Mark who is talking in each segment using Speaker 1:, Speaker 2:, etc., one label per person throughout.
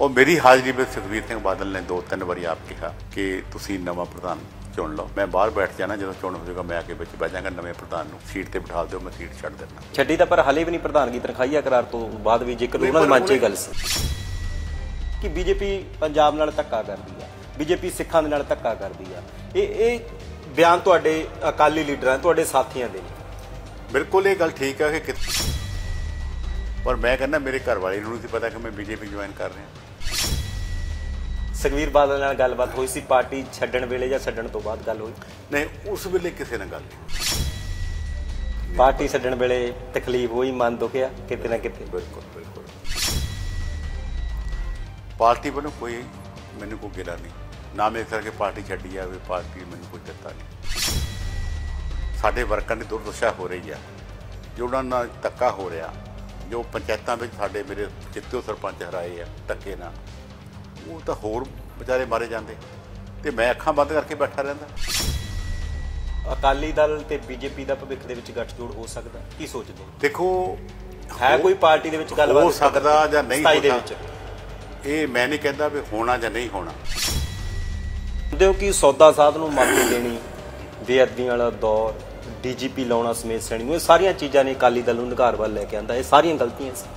Speaker 1: ਉਹ ਮੇਰੀ ਹਾਜ਼ਰੀ ਵਿੱਚ ਸੁਖਬੀਰ ਸਿੰਘ ਬਾਦਲ ਨੇ ਦੋ ਤਿੰਨ ਵਾਰੀ ਆਪ ਕਿਹਾ ਕਿ ਤੁਸੀਂ ਨਵਾਂ ਪ੍ਰਧਾਨ ਚੁਣ ਲਓ। ਮੈਂ ਬਾਹਰ ਬੈਠ ਜਾਣਾ ਜਦੋਂ ਚੋਣ ਹੋ ਜਾਊਗਾ ਮੈਂ ਆ ਕੇ ਵਿੱਚ ਬਹਿ ਜਾਵਾਂਗਾ ਨਵੇਂ ਪ੍ਰਧਾਨ ਨੂੰ। ਸੀਟ ਤੇ ਬਿਠਾ ਦਿਓ ਮੈਂ ਸੀਟ ਛੱਡ ਦਿੰਦਾ।
Speaker 2: ਛੱਡੀ ਤਾਂ ਪਰ ਹਲੇ ਵੀ ਨਹੀਂ ਪ੍ਰਧਾਨਗੀ ਤਨਖਾਹੀਆ ਕਰਾਰ ਤੋਂ ਬਾਅਦ ਵੀ ਜੇਕਰ ਉਹਨਾਂ ਦੇ ਮਨ 'ਚ ਇਹ ਗੱਲ ਸੀ ਕਿ ਬੀਜੇਪੀ ਪੰਜਾਬ ਨਾਲ ਧੱਕਾ ਕਰਦੀ ਆ ਬੀਜੇਪੀ ਸਿੱਖਾਂ ਦੇ ਨਾਲ ਧੱਕਾ ਕਰਦੀ ਆ ਇਹ ਇਹ ਬਿਆਨ ਤੁਹਾਡੇ ਅਕਾਲੀ ਲੀਡਰਾਂ ਤੁਹਾਡੇ ਸਾਥੀਆਂ ਦੇ
Speaker 1: ਬਿਲਕੁਲ ਇਹ ਗੱਲ ਠੀਕ ਹੈ ਕਿ ਪਰ ਮੈਂ ਕਹਿੰਦਾ ਮੇਰੇ ਘਰ ਵਾਲੇ ਨੂੰ ਨਹੀਂ ਸੀ ਪਤਾ ਕਿ ਮੈਂ ਬੀਜੇਪੀ ਜੁਆਇਨ ਕਰ ਰਿਹਾ।
Speaker 2: ਸੁਖਵੀਰ ਬਾਦਲ ਨਾਲ ਗੱਲਬਾਤ ਹੋਈ ਸੀ ਪਾਰਟੀ ਛੱਡਣ ਵੇਲੇ ਜਾਂ ਛੱਡਣ ਤੋਂ ਬਾਅਦ ਗੱਲ ਹੋਈ?
Speaker 1: ਨਹੀਂ ਉਸ ਵੇਲੇ ਕਿਸੇ ਨਾਲ ਗੱਲ ਨਹੀਂ
Speaker 2: ਪਾਰਟੀ ਛੱਡਣ ਵੇਲੇ ਤਕਲੀਫ ਹੋਈ ਮਨ ਦੁਖਿਆ ਕਿਤੇ ਨਾ ਕਿਤੇ?
Speaker 1: ਬਿਲਕੁਲ ਬਿਲਕੁਲ। ਪਾਰਟੀ ਵੱਲੋਂ ਕੋਈ ਮੈਨੂੰ ਕੋਈ ਗਿਲਾ ਨਹੀਂ। ਨਾ ਮੇਰੇ ਕਰਕੇ ਪਾਰਟੀ ਛੱਡੀ ਜਾਵੇ ਪਾਰਟੀ ਮੈਨੂੰ ਕੋਈ ਦਿੱਤਾ ਨਹੀਂ। ਸਾਡੇ ਵਰਕਰਾਂ ਦੀ ਦੁਰਦਸ਼ਾ ਹੋ ਰਹੀ ਆ। ਜੋ ਉਹਨਾਂ ਨਾਲ ਧੱਕਾ ਹੋ ਰਿਹਾ ਜੋ ਪੰਚਾਇਤਾਂ ਵਿੱਚ ਸਾਡੇ ਮੇਰੇ ਜਿੱਤਿਓ ਸਰਪੰਚ ਹਰਾਏ ਆ ਧੱਕੇ ਨਾਲ ਉਹ ਤਾਂ ਹੋਰ ਵਿਚਾਰੇ ਮਾਰੇ ਜਾਂਦੇ। ਤੇ ਮੈਂ ਅੱਖਾਂ ਬੰਦ ਕਰਕੇ ਬੈਠਾ ਰਹਿੰਦਾ।
Speaker 2: ਅਕਾਲੀ ਦਲ ਤੇ ਬੀਜੇਪੀ ਦਾ ਭਵਿੱਖ ਦੇ ਵਿੱਚ ਗੱਠਜੋੜ ਹੋ ਸਕਦਾ? ਕੀ ਸੋਚਦੇ ਹੋ?
Speaker 1: ਦੇਖੋ
Speaker 2: ਹੈ ਕੋਈ ਪਾਰਟੀ ਦੇ ਵਿੱਚ ਗੱਲਬਾਤ
Speaker 1: ਹੋ ਸਕਦਾ ਜਾਂ ਨਹੀਂ ਹੋ ਸਕਦਾ। ਇਹ ਮੈਂ ਨਹੀਂ ਕਹਿੰਦਾ ਵੀ ਹੋਣਾ ਜਾਂ ਨਹੀਂ ਹੋਣਾ।
Speaker 2: ਕਹਿੰਦੇ ਹੋ ਕਿ ਸੌਦਾ ਸਾਧ ਨੂੰ ਮਾਫੀ ਦੇਣੀ ਬੇਅਦਬੀ ਵਾਲਾ ਦੌਰ ਡੀਜੀਪੀ ਲਾਉਣਾ ਸਮੇਤ ਸੈਣੀ ਨੂੰ ਇਹ ਸਾਰੀਆਂ ਚੀਜ਼ਾਂ ਨੇ ਅਕਾਲੀ ਦਲ ਨੂੰ ਨਿਘਾਰ ਵੱਲ ਲੈ ਕੇ ਆਂਦਾ। ਇਹ ਸਾਰੀਆਂ ਗਲਤੀਆਂ ਸੀ।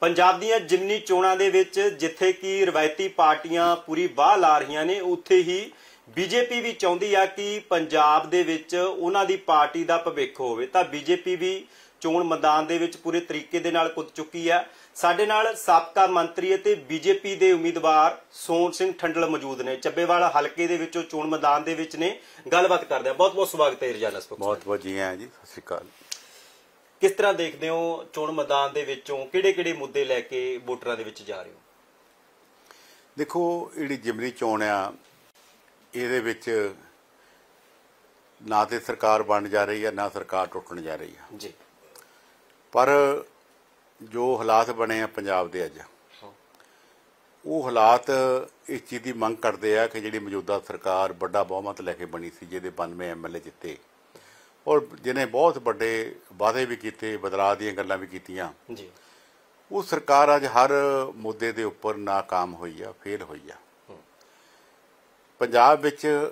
Speaker 2: ਪੰਜਾਬ ਦੀਆਂ ਜਿਮਨੀ ਚੋਣਾਂ ਦੇ ਵਿੱਚ ਜਿੱਥੇ ਕਿ ਰਵਾਇਤੀ ਪਾਰਟੀਆਂ ਪੂਰੀ ਬਾਹ ਲਾ ਰਹੀਆਂ ਨੇ, ਉੱਥੇ ਹੀ ਬੀਜੇਪੀ ਵੀ ਚਾਹੁੰਦੀ ਆ ਕਿ ਪੰਜਾਬ ਦੇ ਵਿੱਚ ਉਹਨਾਂ ਦੀ ਪਾਰਟੀ ਦਾ ਭਵਿੱਖ ਹੋਵੇ। ਤਾਂ ਬੀਜੇਪੀ ਵੀ ਚੋਣ ਮੈਦਾਨ ਦੇ ਵਿੱਚ ਪੂਰੇ ਤਰੀਕੇ ਦੇ ਨਾਲ ਕੁੱਦ ਚੁੱਕੀ ਆ। ਸਾਡੇ ਨਾਲ ਸਾਬਕਾ ਮੰਤਰੀ ਅਤੇ ਬੀਜੇਪੀ ਦੇ ਉਮੀਦਵਾਰ ਸੋਨ ਸਿੰਘ ਠੰਡਲ ਮੌਜੂਦ ਨੇ। ਚੱਬੇਵਾਲ ਹਲਕੇ ਦੇ ਵਿੱਚੋਂ ਚੋਣ ਮੈਦਾਨ ਦੇ ਵਿੱਚ ਨੇ। ਗੱਲਬਾਤ ਕਰਦੇ ਆ ਬਹੁਤ ਬਹੁਤ ਸਵਾਗਤ ਹੈ ਰਜਾਨਾ ਸਪੋਕਸ
Speaker 1: ਬਹੁਤ ਬਹੁਤ ਜੀ ਆਇਆਂ ਜੀ ਸਤਿ ਸ਼੍ਰੀ ਅਕਾਲ।
Speaker 2: ਕਿਸ ਤਰ੍ਹਾਂ ਦੇਖਦੇ ਹੋ ਚੋਣ ਮੈਦਾਨ ਦੇ ਵਿੱਚੋਂ ਕਿਹੜੇ-ਕਿਹੜੇ ਮੁੱਦੇ ਲੈ ਕੇ ਵੋਟਰਾਂ ਦੇ ਵਿੱਚ ਜਾ ਰਹੇ ਹੋ?
Speaker 1: ਦੇਖੋ ਜਿਹੜੀ ਜਿਮਨੀ ਚੋਣ ਆ ਇਹਦੇ ਵਿੱਚ ਨਾ ਤੇ ਸਰਕਾਰ ਬਣ ਜਾ ਰਹੀ ਹੈ ਨਾ ਸਰਕਾਰ ਟੁੱਟਣ ਜਾ ਰਹੀ ਹੈ
Speaker 2: ਜੀ।
Speaker 1: ਪਰ ਜੋ ਹਾਲਾਤ ਬਣੇ ਆ ਪੰਜਾਬ ਦੇ ਅੱਜ ਉਹ ਹਾਲਾਤ ਇਸ ਚੀਜ਼ ਦੀ ਮੰਗ ਕਰਦੇ ਆ ਕਿ ਜਿਹੜੀ ਮੌਜੂਦਾ ਸਰਕਾਰ ਵੱਡਾ ਬਹੁਮਤ ਲੈ ਕੇ ਬਣੀ ਸੀ ਜਿਹਦੇ 92 ਐਮਐਲਏ ਜਿੱਤੇ ਔਰ ਜਿਹਨੇ ਬਹੁਤ ਵੱਡੇ ਵਾਅਦੇ ਵੀ ਕੀਤੇ ਬਦਲਾਅ ਦੀਆਂ ਗੱਲਾਂ ਵੀ ਕੀਤੀਆਂ। ਉਹ ਸਰਕਾਰ ਅੱਜ ਹਰ ਮੁੱਦੇ ਦੇ ਉੱਪਰ ناکਾਮ ਹੋਈ ਆ ਫੇਲ ਹੋਈ ਆ। ਪੰਜਾਬ ਵਿੱਚ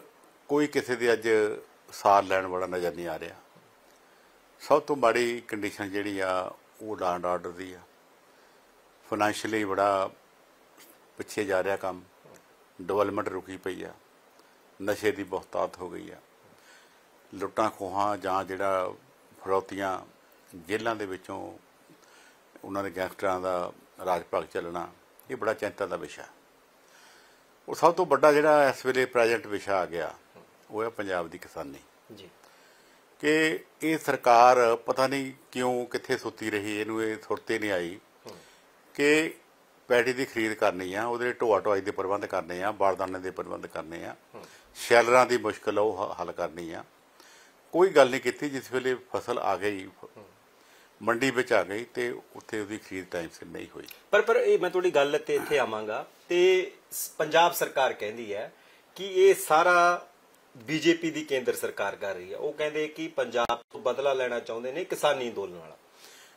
Speaker 1: ਕੋਈ ਕਿਸੇ ਦੇ ਅੱਜ ਸਾਰ ਲੈਣ ਵਾਲਾ ਨਜ਼ਰ ਨਹੀਂ ਆ ਰਿਹਾ। ਸਭ ਤੋਂ ਮਾੜੀ ਕੰਡੀਸ਼ਨ ਜਿਹੜੀ ਆ ਉਹ ਡਾਂਡ ਆਰਡਰ ਦੀ ਆ। ਫਾਈਨੈਂਸ਼ੀਅਲੀ ਬੜਾ ਪਿੱਛੇ ਜਾ ਰਿਹਾ ਕੰਮ। ਡਿਵੈਲਪਮੈਂਟ ਰੁਕੀ ਪਈ ਆ। ਨਸ਼ੇ ਦੀ ਬਹੁਤਾਤ ਹੋ ਗਈ ਆ। ਲੁੱਟਾਂ ਖੋਹਾਂ ਜਾਂ ਜਿਹੜਾ ਫਰੌਤੀਆਂ ਜੇਲ੍ਹਾਂ ਦੇ ਵਿੱਚੋਂ ਉਹਨਾਂ ਦੇ ਗੈਂਗਸਟਰਾਂ ਦਾ ਰਾਜ ਭਾਗ ਚੱਲਣਾ, ਇਹ ਬੜਾ ਚਿੰਤਾ ਦਾ ਵਿਸ਼ਾ। ਉਹ ਸਭ ਤੋਂ ਵੱਡਾ ਜਿਹੜਾ ਇਸ ਵੇਲੇ ਪ੍ਰੈਜ਼ੈਂਟ ਵਿਸ਼ਾ ਆ ਗਿਆ, ਉਹ ਹੈ ਪੰਜਾਬ ਦੀ ਕਿਸਾਨੀ।
Speaker 2: ਜੀ।
Speaker 1: ਕਿ ਇਹ ਸਰਕਾਰ ਪਤਾ ਨਹੀਂ ਕਿਉਂ ਕਿੱਥੇ ਸੁੱਤੀ ਰਹੀ, ਇਹਨੂੰ ਇਹ ਸੁਰਤੇ ਨਹੀਂ ਆਈ ਕਿ ਪੈਟੀ ਦੀ ਖਰੀਦ ਕਰਨੀ ਆ, ਉਹਦੇ ਢੋਆ ਢੋਆਈ ਦੇ ਪ੍ਰਬੰਧ ਕਰਨੇ ਆ ਬਾਰਦਾਨੇ ਦੇ ਪ੍ਰਬੰਧ ਕਰਨੇ ਆ, ਸ਼ੈਲਰਾਂ ਦੀ ਮੁਸ਼ਕਲ ਆ, ਉਹ ਹੱਲ ਕਰਨੀ ਆ। ਕੋਈ ਗੱਲ ਨਹੀਂ ਕੀਤੀ, ਜਿਸ ਵੇਲੇ ਫਸਲ ਆ ਗਈ, ਮੰਡੀ ਵਿੱਚ ਆ ਗਈ ਤੇ ਉੱਥੇ ਉਹਦੀ ਖਰੀਦ ਟਾਈਮ ਸਿਰ ਨਹੀਂ ਹੋਈ।
Speaker 2: ਪਰ ਪਰ ਇਹ ਮੈਂ ਤੁਹਾਡੀ ਗੱਲ ਤੇ ਇੱਥੇ ਆਵਾਂਗਾ ਤੇ ਪੰਜਾਬ ਸਰਕਾਰ ਕਹਿੰਦੀ ਹੈ ਕਿ ਇਹ ਸਾਰਾ ਬੀਜੇਪੀ ਦੀ ਕੇਂਦਰ ਸਰਕਾਰ ਕਰ ਰਹੀ ਹੈ। ਉਹ ਕਹਿੰਦੇ ਕਿ ਪੰਜਾਬ ਤੋਂ ਬਦਲਾ ਲੈਣਾ ਚਾਹੁੰਦੇ ਨੇ ਕਿਸਾਨੀ ਅੰਦੋਲਨ ਵਾਲਾ।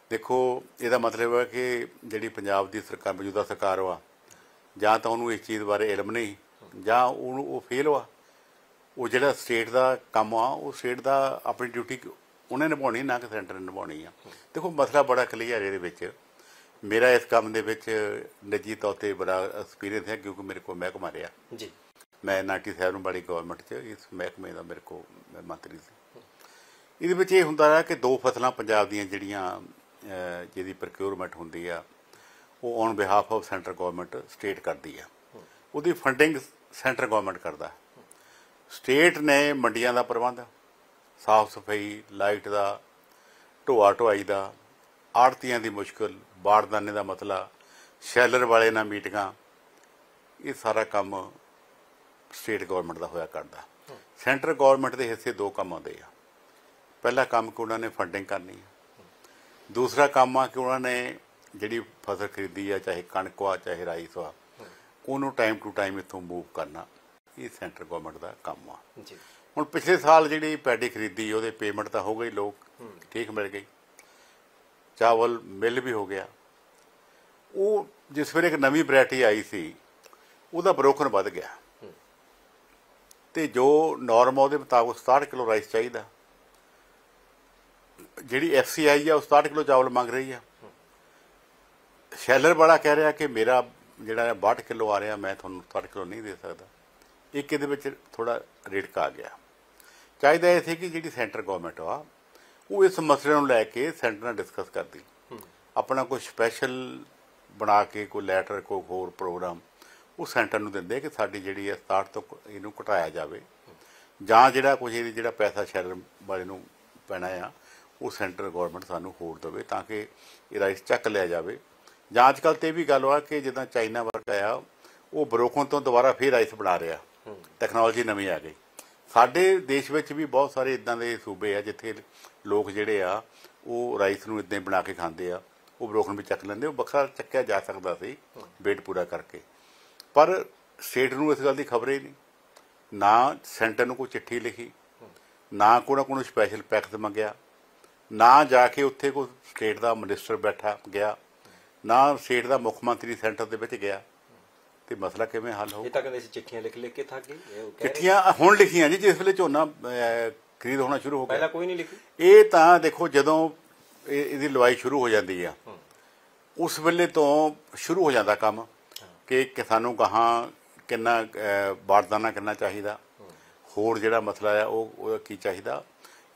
Speaker 1: ਦੇਖੋ ਇਹਦਾ ਮਤਲਬ ਹੈ ਕਿ ਜਿਹੜੀ ਪੰਜਾਬ ਦੀ ਸਰਕਾਰ ਮੌਜੂਦਾ ਸਰਕਾਰ ਵਾ ਜਾਂ ਤਾਂ ਉਹਨੂੰ ਇਸ ਚੀਜ਼ ਬਾਰੇ ਇਲਮ ਨਹੀਂ ਜਾਂ ਉਹਨੂੰ ਉਹ ਫੇਲ ਵਾ। ਉਹ ਜਿਹੜਾ ਸਟੇਟ ਦਾ ਕੰਮ ਆ ਉਹ ਸਟੇਟ ਦਾ ਆਪਣੀ ਡਿਊਟੀ ਉਹਨੇ ਨਿਭਾਉਣੀ ਨਾ ਕਿ ਸੈਂਟਰ ਨੇ ਨਿਭਾਉਣੀ ਆ। ਦੇਖੋ ਮਸਲਾ ਬੜਾ ਕਲੀਅਰ ਇਹਦੇ ਵਿੱਚ। ਮੇਰਾ ਇਸ ਕੰਮ ਦੇ ਵਿੱਚ ਨਿੱਜੀ ਤੌਰ ਤੇ ਬੜਾ ਐਕਸਪੀਰੀਅੰਸ ਹੈ ਕਿਉਂਕਿ ਮੇਰੇ ਕੋਲ ਮਹਿਕਮਾ ਰਿਹਾ।
Speaker 2: ਜੀ।
Speaker 1: ਮੈਂ 97 ਨੂੰ ਬੜੀ ਗਵਰਨਮੈਂਟ 'ਚ ਇਸ ਮਹਿਕਮੇ ਦਾ ਮੇਰੇ ਕੋਲ ਮੰਤਰੀ ਸੀ। ਇਹਦੇ ਵਿੱਚ ਇਹ ਹੁੰਦਾ ਹੈ ਕਿ ਦੋ ਫਸਲਾਂ ਪੰਜਾਬ ਦੀਆਂ ਜਿਹੜੀਆਂ ਜਿਹਦੀ ਪ੍ਰੋਕਿਉਰਮੈਂਟ ਹੁੰਦੀ ਆ, ਉਹ on behalf of centre government state ਕਰਦੀ ਆ। ਉਹਦੀ ਫੰਡਿੰਗ ਸੈਂਟਰ ਗਵਰਨਮੈਂਟ ਕਰਦਾ। ਸਟੇਟ ਨੇ ਮੰਡੀਆਂ ਦਾ ਪ੍ਰਬੰਧ, ਸਾਫ਼ ਸਫ਼ਾਈ ਲਾਈਟ ਦਾ, ਢੋਆ ਢੋਆਈ ਦਾ, ਆੜਤੀਆਂ ਦੀ ਮੁਸ਼ਕਲ, ਬਾੜਦਾਨੇ ਦਾ ਮਸਲਾ, ਸ਼ੈਲਰ ਵਾਲੇ ਨਾਲ ਮੀਟਿੰਗਾਂ, ਇਹ ਸਾਰਾ ਕੰਮ ਸਟੇਟ ਗਵਰਨਮੈਂਟ ਦਾ ਹੋਇਆ ਕਰਦਾ। ਸੈਂਟਰ ਗਵਰਨਮੈਂਟ ਦੇ ਹਿੱਸੇ ਦੋ ਕੰਮ ਆਉਂਦੇ ਆ। ਪਹਿਲਾ ਕੰਮ ਕਿ ਉਹਨਾਂ ਨੇ ਫੰਡਿੰਗ ਕਰਨੀ ਹੈ ਦੂਸਰਾ ਕੰਮ ਆ ਕਿ ਉਹਨਾਂ ਨੇ ਜਿਹੜੀ ਫਸਲ ਖਰੀਦੀ ਆ ਚਾਹੇ ਕਣਕ ਆ ਚਾਹੇ ਰਾਈਸ ਆ ਉਹਨੂੰ ਟਾਈਮ ਟੂ ਟਾਈਮ ਇੱਥੋਂ ਮੂਵ ਕਰਨਾ। ਇਹ ਸੈਂਟਰ ਗਵਰਨਮੈਂਟ ਦਾ ਕੰਮ ਆ।
Speaker 2: ਜੀ।
Speaker 1: ਹੁਣ ਪਿਛਲੇ ਸਾਲ ਜਿਹੜੀ ਪੈਡੀ ਖਰੀਦੀ ਉਹਦੇ ਪੇਮੈਂਟ ਤਾਂ ਹੋ ਗਈ ਲੋਕ ਠੀਕ ਮਿਲ ਗਈ ਚਾਵਲ ਮਿਲ ਵੀ ਹੋ ਗਿਆ। ਉਹ ਜਿਸ ਵੇਲੇ ਇੱਕ ਨਵੀਂ ਵੈਰਾਈਟੀ ਆਈ ਸੀ ਉਹਦਾ ਬਰੋਕਨ ਵੱਧ ਗਿਆ। ਤੇ ਜੋ ਨਾਰਮ ਆ ਉਹਦੇ ਮੁਤਾਬਕ 67 ਕਿਲੋ ਰਾਈਸ ਚਾਹੀਦਾ। ਜਿਹੜੀ ਐਫਸੀਆਈ ਆ ਉਹ 67 ਕਿਲੋ ਚਾਵਲ ਮੰਗ ਰਹੀ ਆ। ਸ਼ੈਲਰ ਬੜਾ ਕਹਿ ਰਿਹਾ ਕਿ ਮੇਰਾ ਜਿਹੜਾ 62 ਕਿਲੋ ਆ ਰਿਹਾ ਮੈਂ ਤੁਹਾਨੂੰ 67 ਕਿਲੋ ਨਹੀਂ ਦੇ ਸਕਦਾ। ਇੱਕ ਇਹਦੇ ਵਿੱਚ ਥੋੜਾ ਰੇਟ ਆ ਗਿਆ। ਚਾਹੀਦਾ ਇਹ ਸੀ ਕਿ ਜਿਹੜੀ ਸੈਂਟਰ ਗਵਰਨਮੈਂਟ ਆ ਉਹ ਇਸ ਮਸਲੇ ਨੂੰ ਲੈ ਕੇ ਸੈਂਟਰ ਨਾਲ ਡਿਸਕਸ ਕਰਦੀ। ਆਪਣਾ ਕੋਈ ਸਪੈਸ਼ਲ ਬਣਾ ਕੇ ਕੋਈ ਲੈਟਰ ਕੋਈ ਹੋਰ ਪ੍ਰੋਗਰਾਮ ਉਹ ਸੈਂਟਰ ਨੂੰ ਦਿੰਦੇ ਕਿ ਸਾਡੀ ਜਿਹੜੀ ਹੈ 67 ਤੋਂ ਇਹਨੂੰ ਘਟਾਇਆ ਜਾਵੇ। ਜਾਂ ਜਿਹੜਾ ਕੁਝ ਇਹਦੀ ਜਿਹੜਾ ਪੈਸਾ ਸ਼ੈਲਰ ਵਾਲੇ ਨੂੰ ਪੈਣਾ ਆ ਉਹ ਸੈਂਟਰ ਗਵਰਨਮੈਂਟ ਸਾਨੂੰ ਹੋਰ ਦੇਵੇ ਤਾਂ ਕਿ ਇਹ ਰਾਈਸ ਚੱਕ ਲਿਆ ਜਾਵੇ। ਜਾਂ ਅੱਜ ਕੱਲ੍ਹ ਤੇ ਵੀ ਗੱਲ ਆ ਕਿ ਜਿੱਦਾਂ ਚਾਈਨਾ ਵਰਕ ਆਇਆ ਉਹ ਬਰੋਕਨ ਤੋਂ ਦੁਬਾਰਾ ਫੇਰ ਰਾਈਸ ਬਣਾ ਰਿਹਾ। ਟੈਕਨੋਲੋਜੀ ਨਵੀਂ ਆ ਗਈ। ਸਾਡੇ ਦੇਸ਼ ਵਿੱਚ ਵੀ ਬਹੁਤ ਸਾਰੇ ਇਦਾਂ ਦੇ ਸੂਬੇ ਆ ਜਿੱਥੇ ਲੋਕ ਜਿਹੜੇ ਆ ਉਹ ਰਾਈਸ ਨੂੰ ਇਦਾਂ ਬਣਾ ਕੇ ਖਾਂਦੇ ਆ। ਉਹ ਬਰੋਕਨ ਵੀ ਚੱਕ ਲੈਂਦੇ ਉਹ ਵੱਖਰਾ ਚੱਕਿਆ ਜਾ ਸਕਦਾ ਸੀ ਵੇਟ ਪੂਰਾ ਕਰਕੇ। ਪਰ ਸਟੇਟ ਨੂੰ ਇਸ ਗੱਲ ਦੀ ਖਬਰ ਹੀ ਨਹੀਂ। ਨਾ ਸੈਂਟਰ ਨੂੰ ਕੋਈ ਚਿੱਠੀ ਲਿਖੀ ਨਾ ਕੋਈ ਨਾ ਕੋਈ ਸਪੈਸ਼ਲ ਪੈਕਸ ਮੰਗਿਆ ਨਾ ਜਾ ਕੇ ਉੱਥੇ ਕੋਈ ਸਟੇਟ ਦਾ ਮਿਨਿਸਟਰ ਬੈਠਾ ਗਿਆ ਨਾ ਸਟੇਟ ਦਾ ਮੁੱਖ ਮੰਤਰੀ ਸੈਂਟਰ ਦੇ ਵਿੱਚ ਗਿਆ। ਤੇ ਮਸਲਾ ਕਿਵੇਂ ਹੱਲ ਹੋਊ?
Speaker 2: ਇਹ ਤਾਂ ਕਹਿੰਦੇ ਸੀ ਚਿੱਠੀਆਂ ਲਿਖ ਲਿਖ ਕੇ ਥੱਕ ਗਏ
Speaker 1: ਚਿੱਠੀਆਂ ਹੁਣ ਲਿਖੀਆਂ ਜੀ ਜਿਸ ਵੇਲੇ ਝੋਨਾ ਖਰੀਦ ਹੋਣਾ ਸ਼ੁਰੂ ਹੋ ਗਿਆ।
Speaker 2: ਪਹਿਲਾਂ ਕੋਈ ਨਹੀਂ ਲਿਖੀ।
Speaker 1: ਇਹ ਤਾਂ ਦੇਖੋ ਜਦੋਂ ਇਹ- ਇਹਦੀ ਲਵਾਈ ਸ਼ੁਰੂ ਹੋ ਜਾਂਦੀ ਆ ਉਸ ਵੇਲੇ ਤੋਂ ਸ਼ੁਰੂ ਹੋ ਜਾਂਦਾ ਕੰਮ। ਕਿ ਕਿਸਾਨੂੰ ਕਹਾਂ ਕਿੰਨਾ ਅਹ, ਬਾਰਦਾਨਾ ਕਿੰਨਾ ਚਾਹੀਦਾ। ਹੋਰ ਜਿਹੜਾ ਮਸਲਾ ਆ ਉਹ ਉਹ ਕੀ ਚਾਹੀਦਾ?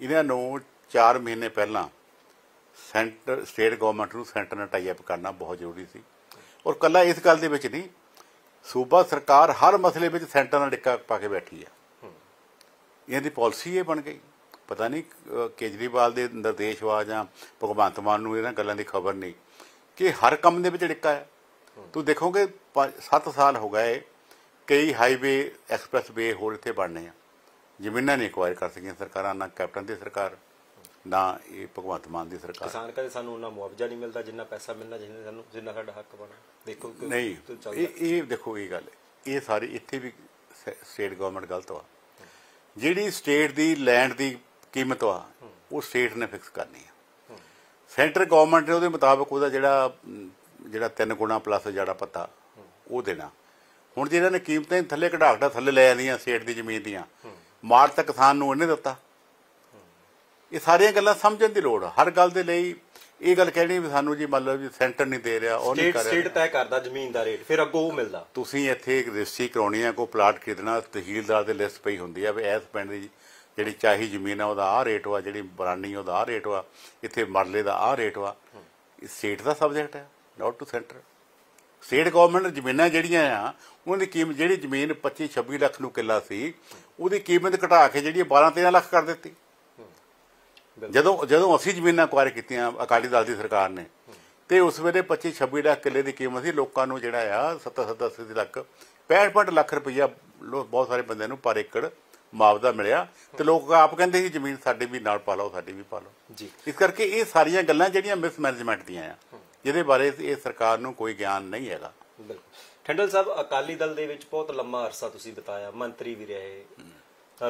Speaker 1: ਇਹਨਾਂ ਨੂੰ 4 ਮਹੀਨੇ ਪਹਿਲਾਂ ਸੈਂਟਰ ਸਟੇਟ ਗਵਰਨਮੈਂਟ ਨੂੰ ਸੈਂਟਰ ਨਾਲ ਟਾਈ ਅਪ ਕਰਨਾ ਬਹੁਤ ਜ਼ਰੂਰੀ ਸੀ। ਔਰ ਕੱਲਾ ਇਸ ਗੱਲ ਦੇ ਵਿੱਚ ਨਹੀਂ ਸੂਬਾ ਸਰਕਾਰ ਹਰ ਮਸਲੇ ਵਿੱਚ ਸੈਂਟਰ ਨਾਲ ਡਿੱਕਾ ਪਾ ਕੇ ਬੈਠੀ ਆ। ਇਹਨਾਂ ਦੀ ਪਾਲਿਸੀ ਇਹ ਬਣ ਗਈ। ਪਤਾ ਨਹੀਂ ਕੇਜਰੀਵਾਲ ਦੇ ਨਿਰਦੇਸ਼ ਵਾ ਜਾਂ ਭਗਵੰਤ ਮਾਨ ਨੂੰ ਇਹਨਾਂ ਗੱਲਾਂ ਦੀ ਖਬਰ ਨਹੀਂ ਕਿ ਹਰ ਕੰਮ ਦੇ ਵਿੱਚ ਡਿੱਕਾ ਹੈ ਤੂੰ ਦੇਖੋਗੇ 7 ਸਾਲ ਹੋ ਗਏ ਕਈ ਹਾਈਵੇ ਐਕਸਪ੍ਰੈਸ ਵੇ ਹੋਰ ਇੱਥੇ ਬਣਨੇ ਆ। ਜ਼ਮੀਨਾਂ ਨਹੀਂ ਐਕਵਾਇਰ ਕਰ ਸਕੀਆਂ ਸਰਕਾਰਾਂ ਨਾ ਕੈਪਟਨ ਦੀ ਸਰਕਾਰ ਨਾ ਇਹ ਭਗਵੰਤ ਮਾਨ ਦੀ ਸਰਕਾਰ।
Speaker 2: ਕਿਸਾਨ ਕਹਿੰਦੇ ਸਾਨੂੰ ਉਹਨਾਂ ਮੁਆਵਜ਼ਾ ਨਹੀਂ ਮਿਲਦਾ ਜਿੰਨਾ ਪੈਸਾ ਮਿਲਣਾ ਚਾਹੀਦਾ ਸਾਨੂੰ ਜਿੰਨਾ ਸਾਡਾ ਹੱਕ ਬਣਾ ਦੇਖੋ
Speaker 1: ਨਹੀਂ ਇਹ ਇਹ ਦੇਖੋ ਇਹ ਗੱਲ। ਇਹ ਸਾਰੀ ਇੱਥੇ ਵੀ ਸਟੇਟ ਗਵਰਨਮੈਂਟ ਗਲਤ ਵਾ ਜਿਹੜੀ ਸਟੇਟ ਦੀ ਲੈਂਡ ਦੀ ਕੀਮਤ ਵਾ ਉਹ ਸਟੇਟ ਨੇ ਫਿਕਸ ਕਰਨੀ ਆ। ਸੈਂਟਰ ਗਵਰਨਮੈਂਟ ਨੇ ਉਹਦੇ ਮੁਤਾਬਕ ਉਹਦਾ ਜਿਹੜਾ ਜਿਹੜਾ 3 ਗੁਣਾ ਪਲੱਸ ਜਿਹੜਾ ਪੱਤਾ ਉਹ ਦੇਣਾ। ਹੁਣ ਜੇ ਇਹਨਾਂ ਨੇ ਕੀਮਤਾਂ ਥੱਲੇ ਘਟਾ ਥੱਲੇ ਲੈ ਆਂਦੀਆਂ ਸਟੇਟ ਦੀ ਜ਼ਮੀਨ ਦੀਆਂ ਮਾਰ ਤਾਂ ਕਿਸਾਨ ਨੂੰ ਉਹਨੇ ਦਿੱਤਾ। ਇਹ ਸਾਰੀਆਂ ਗੱਲਾਂ ਸਮਝਣ ਦੀ ਲੋੜ ਆ। ਹਰ ਗੱਲ ਦੇ ਲਈ ਇਹ ਗੱਲ ਕਹਿਣੀ ਵੀ ਸਾਨੂੰ ਜੀ ਮੰਨ ਲਓ ਵੀ ਸੈਂਟਰ ਨਹੀਂ ਦੇ ਰਿਹਾ ਉਹ ਨਹੀਂ ਕਰ ਰਿਹਾ।
Speaker 2: ਸਟੇਟ ਤੈਅ ਕਰਦਾ ਜ਼ਮੀਨ ਦਾ ਰੇਟ ਫਿਰ ਅੱਗੋਂ ਉਹ ਮਿਲਦਾ।
Speaker 1: ਤੁਸੀਂ ਇੱਥੇ ਇੱਕ ਰਜਿਸਟਰੀ ਕਰਾਉਣੀ ਆ ਕੋ ਪਲਾਟ ਖਰੀਦਣਾ ਤਹਿਸੀਲਦਾਰ ਦੇ ਲਿਸਟ ਪਈ ਹੁੰਦੀ ਆ ਵੀ ਇਸ ਪਿੰਡ ਦੀ ਜਿਹੜੀ ਚਾਹੀ ਜ਼ਮੀਨ ਆ ਉਹਦਾ ਆਹ ਰੇਟ ਵਾ ਜਿਹੜੀ ਬਰਾਨੀ ਉਹਦਾ ਆਹ ਰੇਟ ਵਾ ਇੱਥੇ ਮਰਲੇ ਦਾ ਆਹ ਰੇਟ ਵਾ। ਇਹ ਸਟੇਟ ਦਾ ਸਬਜੈਕਟ ਹੈ not to centre state government ਜ਼ਮੀਨਾਂ ਜਿਹੜੀਆਂ ਆ ਉਹਨਾਂ ਦੀ ਕੀਮਤ ਜਿਹੜੀ ਜ਼ਮੀਨ 25 26 ਲੱਖ ਨੂੰ ਕਿੱਲਾ ਸੀ ਉਹਦੀ ਕੀਮਤ ਘਟਾ ਕੇ ਜਿਹੜੀ 12 13 ਲੱਖ ਕਰ ਦਿੱਤੀ। ਜਦੋਂ ਜਦੋਂ ਅਸੀਂ ਜ਼ਮੀਨਾਂ ਅਕਵਾਇਰ ਕੀਤੀਆਂ ਅਕਾਲੀ ਦਲ ਦੀ ਸਰਕਾਰ ਨੇ ਤੇ ਉਸ ਵੇਲੇ 25 26 ਲੱਖ ਕਿੱਲੇ ਦੀ ਕੀਮਤ ਸੀ। ਲੋਕਾਂ ਨੂੰ ਜਿਹੜਾ ਆ 70 70 80 ਲੱਖ 65 ਲੱਖ ਰੁਪਈਆ ਬਹੁਤ ਸਾਰੇ ਬੰਦਿਆਂ ਨੂੰ ਪਰ ਏਕੜ ਮੁਆਵਜ਼ਾ ਮਿਲਿਆ। ਤੇ ਲੋਕ ਆਪ ਕਹਿੰਦੇ ਸੀ ਜ਼ਮੀਨ ਸਾਡੀ ਵੀ ਨਾਲ ਪਾ ਲਓ ਸਾਡੀ ਵੀ ਪਾ ਲਓ।
Speaker 2: ਜੀ।
Speaker 1: ਇਸ ਕਰਕੇ ਇਹ ਸਾਰੀਆਂ ਗੱਲਾਂ ਜਿਹੜੀਆਂ ਮਿਸਮੈਨੇਜਮੈਂਟ ਦੀਆਂ ਆ। ਜਿਹਦੇ ਬਾਰੇ ਇਹ ਸਰਕਾਰ ਨੂੰ ਕੋਈ ਗਿਆਨ ਨਹੀਂ ਹੈਗਾ।
Speaker 2: ਬਿਲਕੁਲ। ਠੰਡਲ ਸਾਹਿਬ, ਅਕਾਲੀ ਦਲ ਦੇ ਵਿੱਚ ਬਹੁਤ ਲੰਮਾ ਅਰਸਾ ਤੁਸੀਂ ਬਿਤਾਇਆ, ਮੰਤਰੀ ਵੀ ਰਹੇ।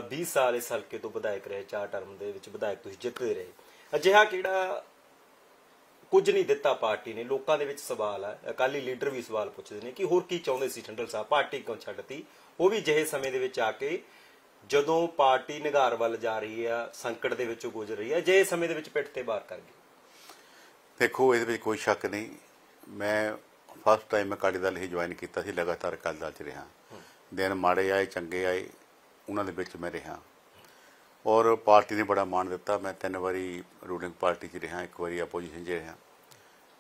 Speaker 2: 20 ਸਾਲ ਇਸ ਹਲਕੇ ਤੋਂ ਵਿਧਾਇਕ ਰਹੇ, ਚਾਰ ਟਰਮ ਦੇ ਵਿੱਚ ਵਿਧਾਇਕ ਤੁਸੀਂ ਜਿੱਤਦੇ ਰਹੇ। ਅਜਿਹਾ ਕਿਹੜਾ ਕੁਝ ਨਹੀਂ ਦਿੱਤਾ ਪਾਰਟੀ ਨੇ? ਲੋਕਾਂ ਦੇ ਵਿੱਚ ਸਵਾਲ ਹੈ ਅਕਾਲੀ ਲੀਡਰ ਵੀ ਸਵਾਲ ਪੁੱਛਦੇ ਨੇ ਕਿ ਹੋਰ ਕੀ ਚਾਹੁੰਦੇ ਸੀ ਠੰਡਲ ਸਾਹਿਬ? ਪਾਰਟੀ ਕਿਉਂ ਛੱਡਤੀ? ਉਹ ਵੀ ਜਿਹੇ ਸਮੇਂ ਦੇ ਵਿੱਚ ਆ ਕੇ ਜਦੋਂ ਪਾਰਟੀ ਨਿਗਾਰ ਵੱਲ ਜਾ ਰਹੀ ਹੈ ਸੰਕਟ ਦੇ ਵਿੱਚੋਂ ਗੁਜ਼ਰ ਰਹੀ ਹੈ ਜਿਹੇ ਸਮੇਂ ਦੇ ਵਿੱਚ ਪਿੱਠ ਤੇ ਬਾਹਰ ਕਰ ਗਈ।
Speaker 1: ਦੇਖੋ ਇਹਦੇ ਵਿੱਚ ਕੋਈ ਸ਼ੱਕ ਨਹੀਂ। ਮੈਂ ਫਸਟ ਟਾਈਮ ਅਕਾਲੀ ਦਲ ਹੀ ਜੁਆਇਨ ਕੀਤਾ ਸੀ ਲਗਾਤਾਰ ਅਕਾਲੀ ਦਲ 'ਚ ਰਿਹਾ। ਦਿਨ ਮਾੜੇ ਆਏ ਚੰਗੇ ਆਏ ਉਹਨਾਂ ਦੇ ਵਿੱਚ ਮੈਂ ਰਿਹਾ। ਔਰ ਪਾਰਟੀ ਨੇ ਬੜਾ ਮਾਣ ਦਿੱਤਾ। ਮੈਂ ਤਿੰਨ ਵਾਰੀ ਰੂਲਿੰਗ ਪਾਰਟੀ 'ਚ ਰਿਹਾ ਇੱਕ ਵਾਰੀ ਆਪੋਜੀਸ਼ਨ 'ਚ ਰਿਹਾ।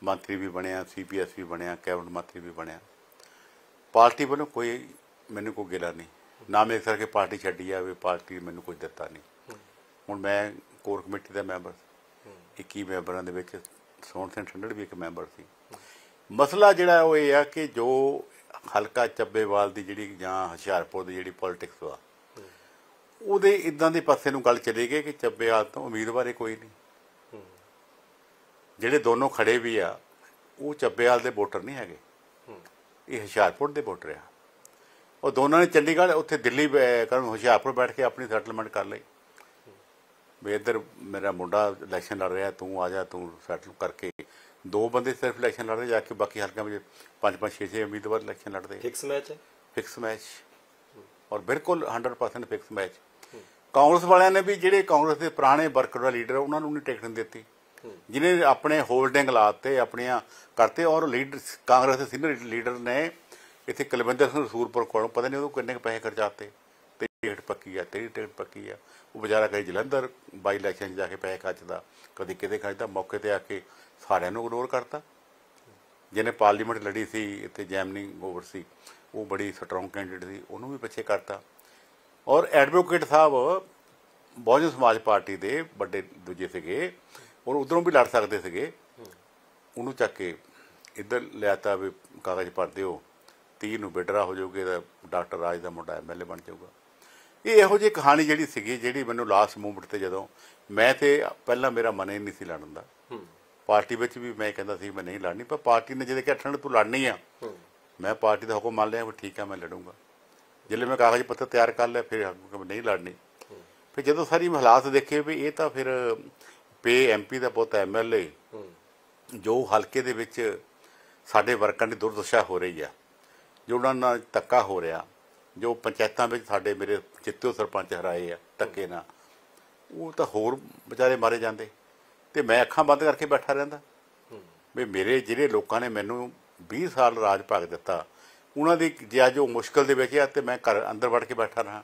Speaker 1: ਮੰਤਰੀ ਵੀ ਬਣਿਆ ਸੀਪੀਐਸ ਵੀ ਬਣਿਆ ਕੈਬਨਿਟ ਮੰਤਰੀ ਵੀ ਬਣਿਆ। ਪਾਰਟੀ ਵੱਲੋਂ ਕੋਈ ਮੈਨੂੰ ਕੋਈ ਗਿਲਾ ਨਹੀਂ। ਨਾ ਮੇਰੇ ਕਰਕੇ ਪਾਰਟੀ ਛੱਡੀ ਜਾਵੇ ਪਾਰਟੀ ਨੇ ਮੈਨੂੰ ਕੁਝ ਦਿੱਤਾ ਨਹੀਂ। ਹੁਣ ਮੈਂ ਕੋਰ ਕਮੇਟੀ ਦਾ ਮੈਂਬਰ 21 ਮੈਂਬਰਾਂ ਦੇ ਵਿੱਚ ਸੋਹਣ ਸਿੰਘ ਠੰਡੜ ਵੀ ਇੱਕ ਮੈਂਬਰ ਸੀ। ਮਸਲਾ ਜਿਹੜਾ ਉਹ ਇਹ ਆ ਕਿ ਜੋ ਹਲਕਾ ਚੱਬੇਵਾਲ ਦੀ ਜਿਹੜੀ ਜਾਂ ਹੁਸ਼ਿਆਰਪੁਰ ਦੀ ਜਿਹੜੀ ਪੋਲਿਟਿਕਸ ਵਾ, ਉਹਦੇ ਇਦਾਂ ਦੇ ਪਾਸੇ ਨੂੰ ਗੱਲ ਚਲੇ ਗਈ ਕਿ ਚੱਬੇਵਾਲ ਤੋਂ ਉਮੀਦਵਾਰ ਕੋਈ ਨਹੀਂ। ਜਿਹੜੇ ਦੋਨੋਂ ਖੜੇ ਵੀ ਆ, ਉਹ ਚੱਬੇਵਾਲ ਦੇ ਵੋਟਰ ਨਹੀਂ ਹੈਗੇ। ਇਹ ਹੁਸ਼ਿਆਰਪੁਰ ਦੇ ਵੋਟਰ ਆ। ਉਹ ਦੋਨਾਂ ਨੇ ਚੰਡੀਗੜ੍ਹ, ਉੱਥੇ ਦਿੱਲੀ ਕਰਨ ਹੁਸ਼ਿਆਰਪੁਰ ਬੈਠ ਕੇ ਆਪਣੀ ਸੈਟਲਮੈਂਟ ਕਰ ਲਈ। ਵੀ ਇੱਧਰ ਮੇਰਾ ਮੁੰਡਾ ਇਲੈਕਸ਼ਨ ਲੜ ਰਿਹਾ ਤੂੰ ਆ ਜਾ ਤੂੰ ਸੈਟਲ ਕਰਕੇ। ਦੋ ਬੰਦੇ ਸਿਰਫ ਇਲੈਕਸ਼ਨ ਲੜ ਰਹੇ ਜਾ ਕੇ ਬਾਕੀ ਹਲਕਿਆਂ ਵਿੱਚ ਪੰਜ ਪੰਜ ਛੇ ਛੇ ਉਮੀਦਵਾਰ ਇਲੈਕਸ਼ਨ ਲੜਦੇ।
Speaker 2: ਫਿਕਸ ਮੈਚ ਹੈ?
Speaker 1: ਫਿਕਸ ਮੈਚ ਔਰ ਬਿਲਕੁਲ 100% ਫਿਕਸ ਮੈਚ ਕਾਂਗਰਸ ਵਾਲਿਆਂ ਨੇ ਵੀ ਜਿਹੜੇ ਕਾਂਗਰਸ ਦੇ ਪੁਰਾਣੇ ਵਰਕਰ ਲੀਡਰ ਉਹਨਾਂ ਨੂੰ ਨਹੀਂ ਟਿਕਟ ਨਹੀਂ ਦਿੱਤੀ ਜਿਨੇ ਆਪਣੇ ਹੋਲਡਿੰਗ ਲਾਤੇ ਆਪਣੀਆਂ ਕਰਤੇ ਔਰ ਲੀਡਰ ਕਾਂਗਰਸ ਦੇ ਸੀਨੀਅਰ ਲੀਡਰ ਨੇ ਇੱਥੇ ਕੁਲਵਿੰਦਰ ਸਿੰਘ ਰਸੂਲਪੁਰ ਕੋਲੋਂ ਪਤਾ ਨਹੀਂ ਉਹ ਕਿੰਨੇ ਕੁ ਪੈਸੇ ਖਰਚਾਤੇ ਟਿਕਟ ਪੱਕੀ ਆ, ਤੇਰੀ ਟਿਕਟ ਪੱਕੀ ਆ। ਉਹ ਵਿਚਾਰਾ ਕਈ ਜਲੰਧਰ ਬਾਈ ਇਲੈਕਸ਼ਨ 'ਚ ਜਾ ਕੇ ਪੈਸੇ ਖਰਚਦਾ ਕਦੀ ਕਿਤੇ ਖਰਚਦਾ ਮੌਕੇ ਤੇ ਆ ਕੇ ਸਾਰਿਆਂ ਨੂੰ ਇਗਨੋਰ ਕਰਤਾ। ਜਿਹਨੇ ਪਾਰਲੀਮੈਂਟ ਲੜੀ ਸੀ, ਇੱਥੇ ਜੈਮਨੀ ਗੋਵਰ ਸੀ, ਉਹ ਬੜੀ ਸਟਰੋਂਗ ਕੈਂਡੀਡੇਟ ਸੀ, ਉਹਨੂੰ ਵੀ ਪਿੱਛੇ ਕਰਤਾ। ਔਰ ਐਡਵੋਕੇਟ ਸਾਹਿਬ ਬਹੁਜਨ ਸਮਾਜ ਪਾਰਟੀ ਦੇ ਵੱਡੇ ਦੂਜੇ ਸੀਗੇ, ਔਰ ਉਧਰੋਂ ਵੀ ਲੜ ਸਕਦੇ ਸੀਗੇ। ਉਹਨੂੰ ਚੱਕ ਕੇ ਇੱਧਰ ਲਿਆਤਾ ਵੀ ਕਾਗਜ਼ ਭਰ ਦਿਓ। 30 ਨੂੰ ਬਿਡਰਾ ਹੋ ਜਾਓਗੇ ਤਾਂ ਡਾਕਟਰ ਰਾਜ ਦਾ ਮੁੰਡਾ ਐਮਐਲਏ ਬਣ ਜਾਊਗਾ। ਇਹ ਇਹੋ ਜਿਹੀ ਕਹਾਣੀ ਜਿਹੜੀ ਸੀਗੀ ਜਿਹੜੀ ਮੈਨੂੰ ਲਾਸਟ ਮੂਮੈਂਟ ਤੇ ਜਦੋਂ ਮੈਂ ਤੇ ਪਹਿਲਾਂ ਮੇਰਾ ਮਨ ਹੀ ਨਹੀਂ ਸੀ ਲੜਨ ਦਾ। ਪਾਰਟੀ ਵਿੱਚ ਵੀ ਮੈਂ ਕਹਿੰਦਾ ਸੀ ਮੈਂ ਨਹੀਂ ਲੜਨੀ। ਪਰ ਪਾਰਟੀ ਨੇ ਜਿਹਦੇ ਕਿ ਠੰਡ ਤੂੰ ਲੜਨੀ ਆ। ਮੈਂ ਪਾਰਟੀ ਦਾ ਹੁਕਮ ਮੰਨ ਲਿਆ ਵੀ ਠੀਕ ਆ ਮੈਂ ਲੜੂੰਗਾ। ਜਦੋਂ ਮੈਂ ਕਾਗਜ਼ ਪੱਤਰ ਤਿਆਰ ਕਰ ਲਿਆ ਫਿਰ ਹੁਕਮ ਨਹੀਂ ਲੜਨੀ। ਫਿਰ ਜਦੋਂ ਸਾਰੀ ਹਾਲਾਤ ਦੇਖੇ ਵੀ ਇਹ ਤਾਂ ਫਿਰ ਪੇ ਐਮਪੀ ਦਾ ਪੁੱਤ ਐਮਐਲਏ ਜੋ ਹਲਕੇ ਦੇ ਵਿੱਚ ਸਾਡੇ ਵਰਕਰਾਂ ਦੀ ਦੁਰਦਸ਼ਾ ਹੋ ਰਹੀ ਆ ਜੋ ਉਹਨਾਂ ਨਾਲ ਧੱਕਾ ਹੋ ਰਿਹਾ ਜੋ ਪੰਚਾਇਤਾਂ ਵਿੱਚ ਸਾਡੇ ਮੇਰੇ ਜਿੱਤਿਓ ਸਰਪੰਚ ਹਰਾਏ ਆ ਧੱਕੇ ਨਾਲ ਉਹ ਤਾਂ ਹੋਰ ਵਿਚਾਰੇ ਮਾਰੇ ਜਾਂਦੇ। ਤੇ ਮੈਂ ਅੱਖਾਂ ਬੰਦ ਕਰਕੇ ਬੈਠਾ ਰਹਿੰਦਾ। ਵੀ ਮੇਰੇ ਜਿਹੜੇ ਲੋਕਾਂ ਨੇ ਮੈਨੂੰ 20 ਸਾਲ ਰਾਜ ਭਾਗ ਦਿੱਤਾ ਉਹਨਾਂ ਦੀ ਜੇ ਅੱਜ ਉਹ ਮੁਸ਼ਕਲ ਦੇ ਵਿੱਚ ਆ ਤੇ ਮੈਂ ਘਰ ਅੰਦਰ ਵੜ ਕੇ ਬੈਠਾ ਰਹਾ।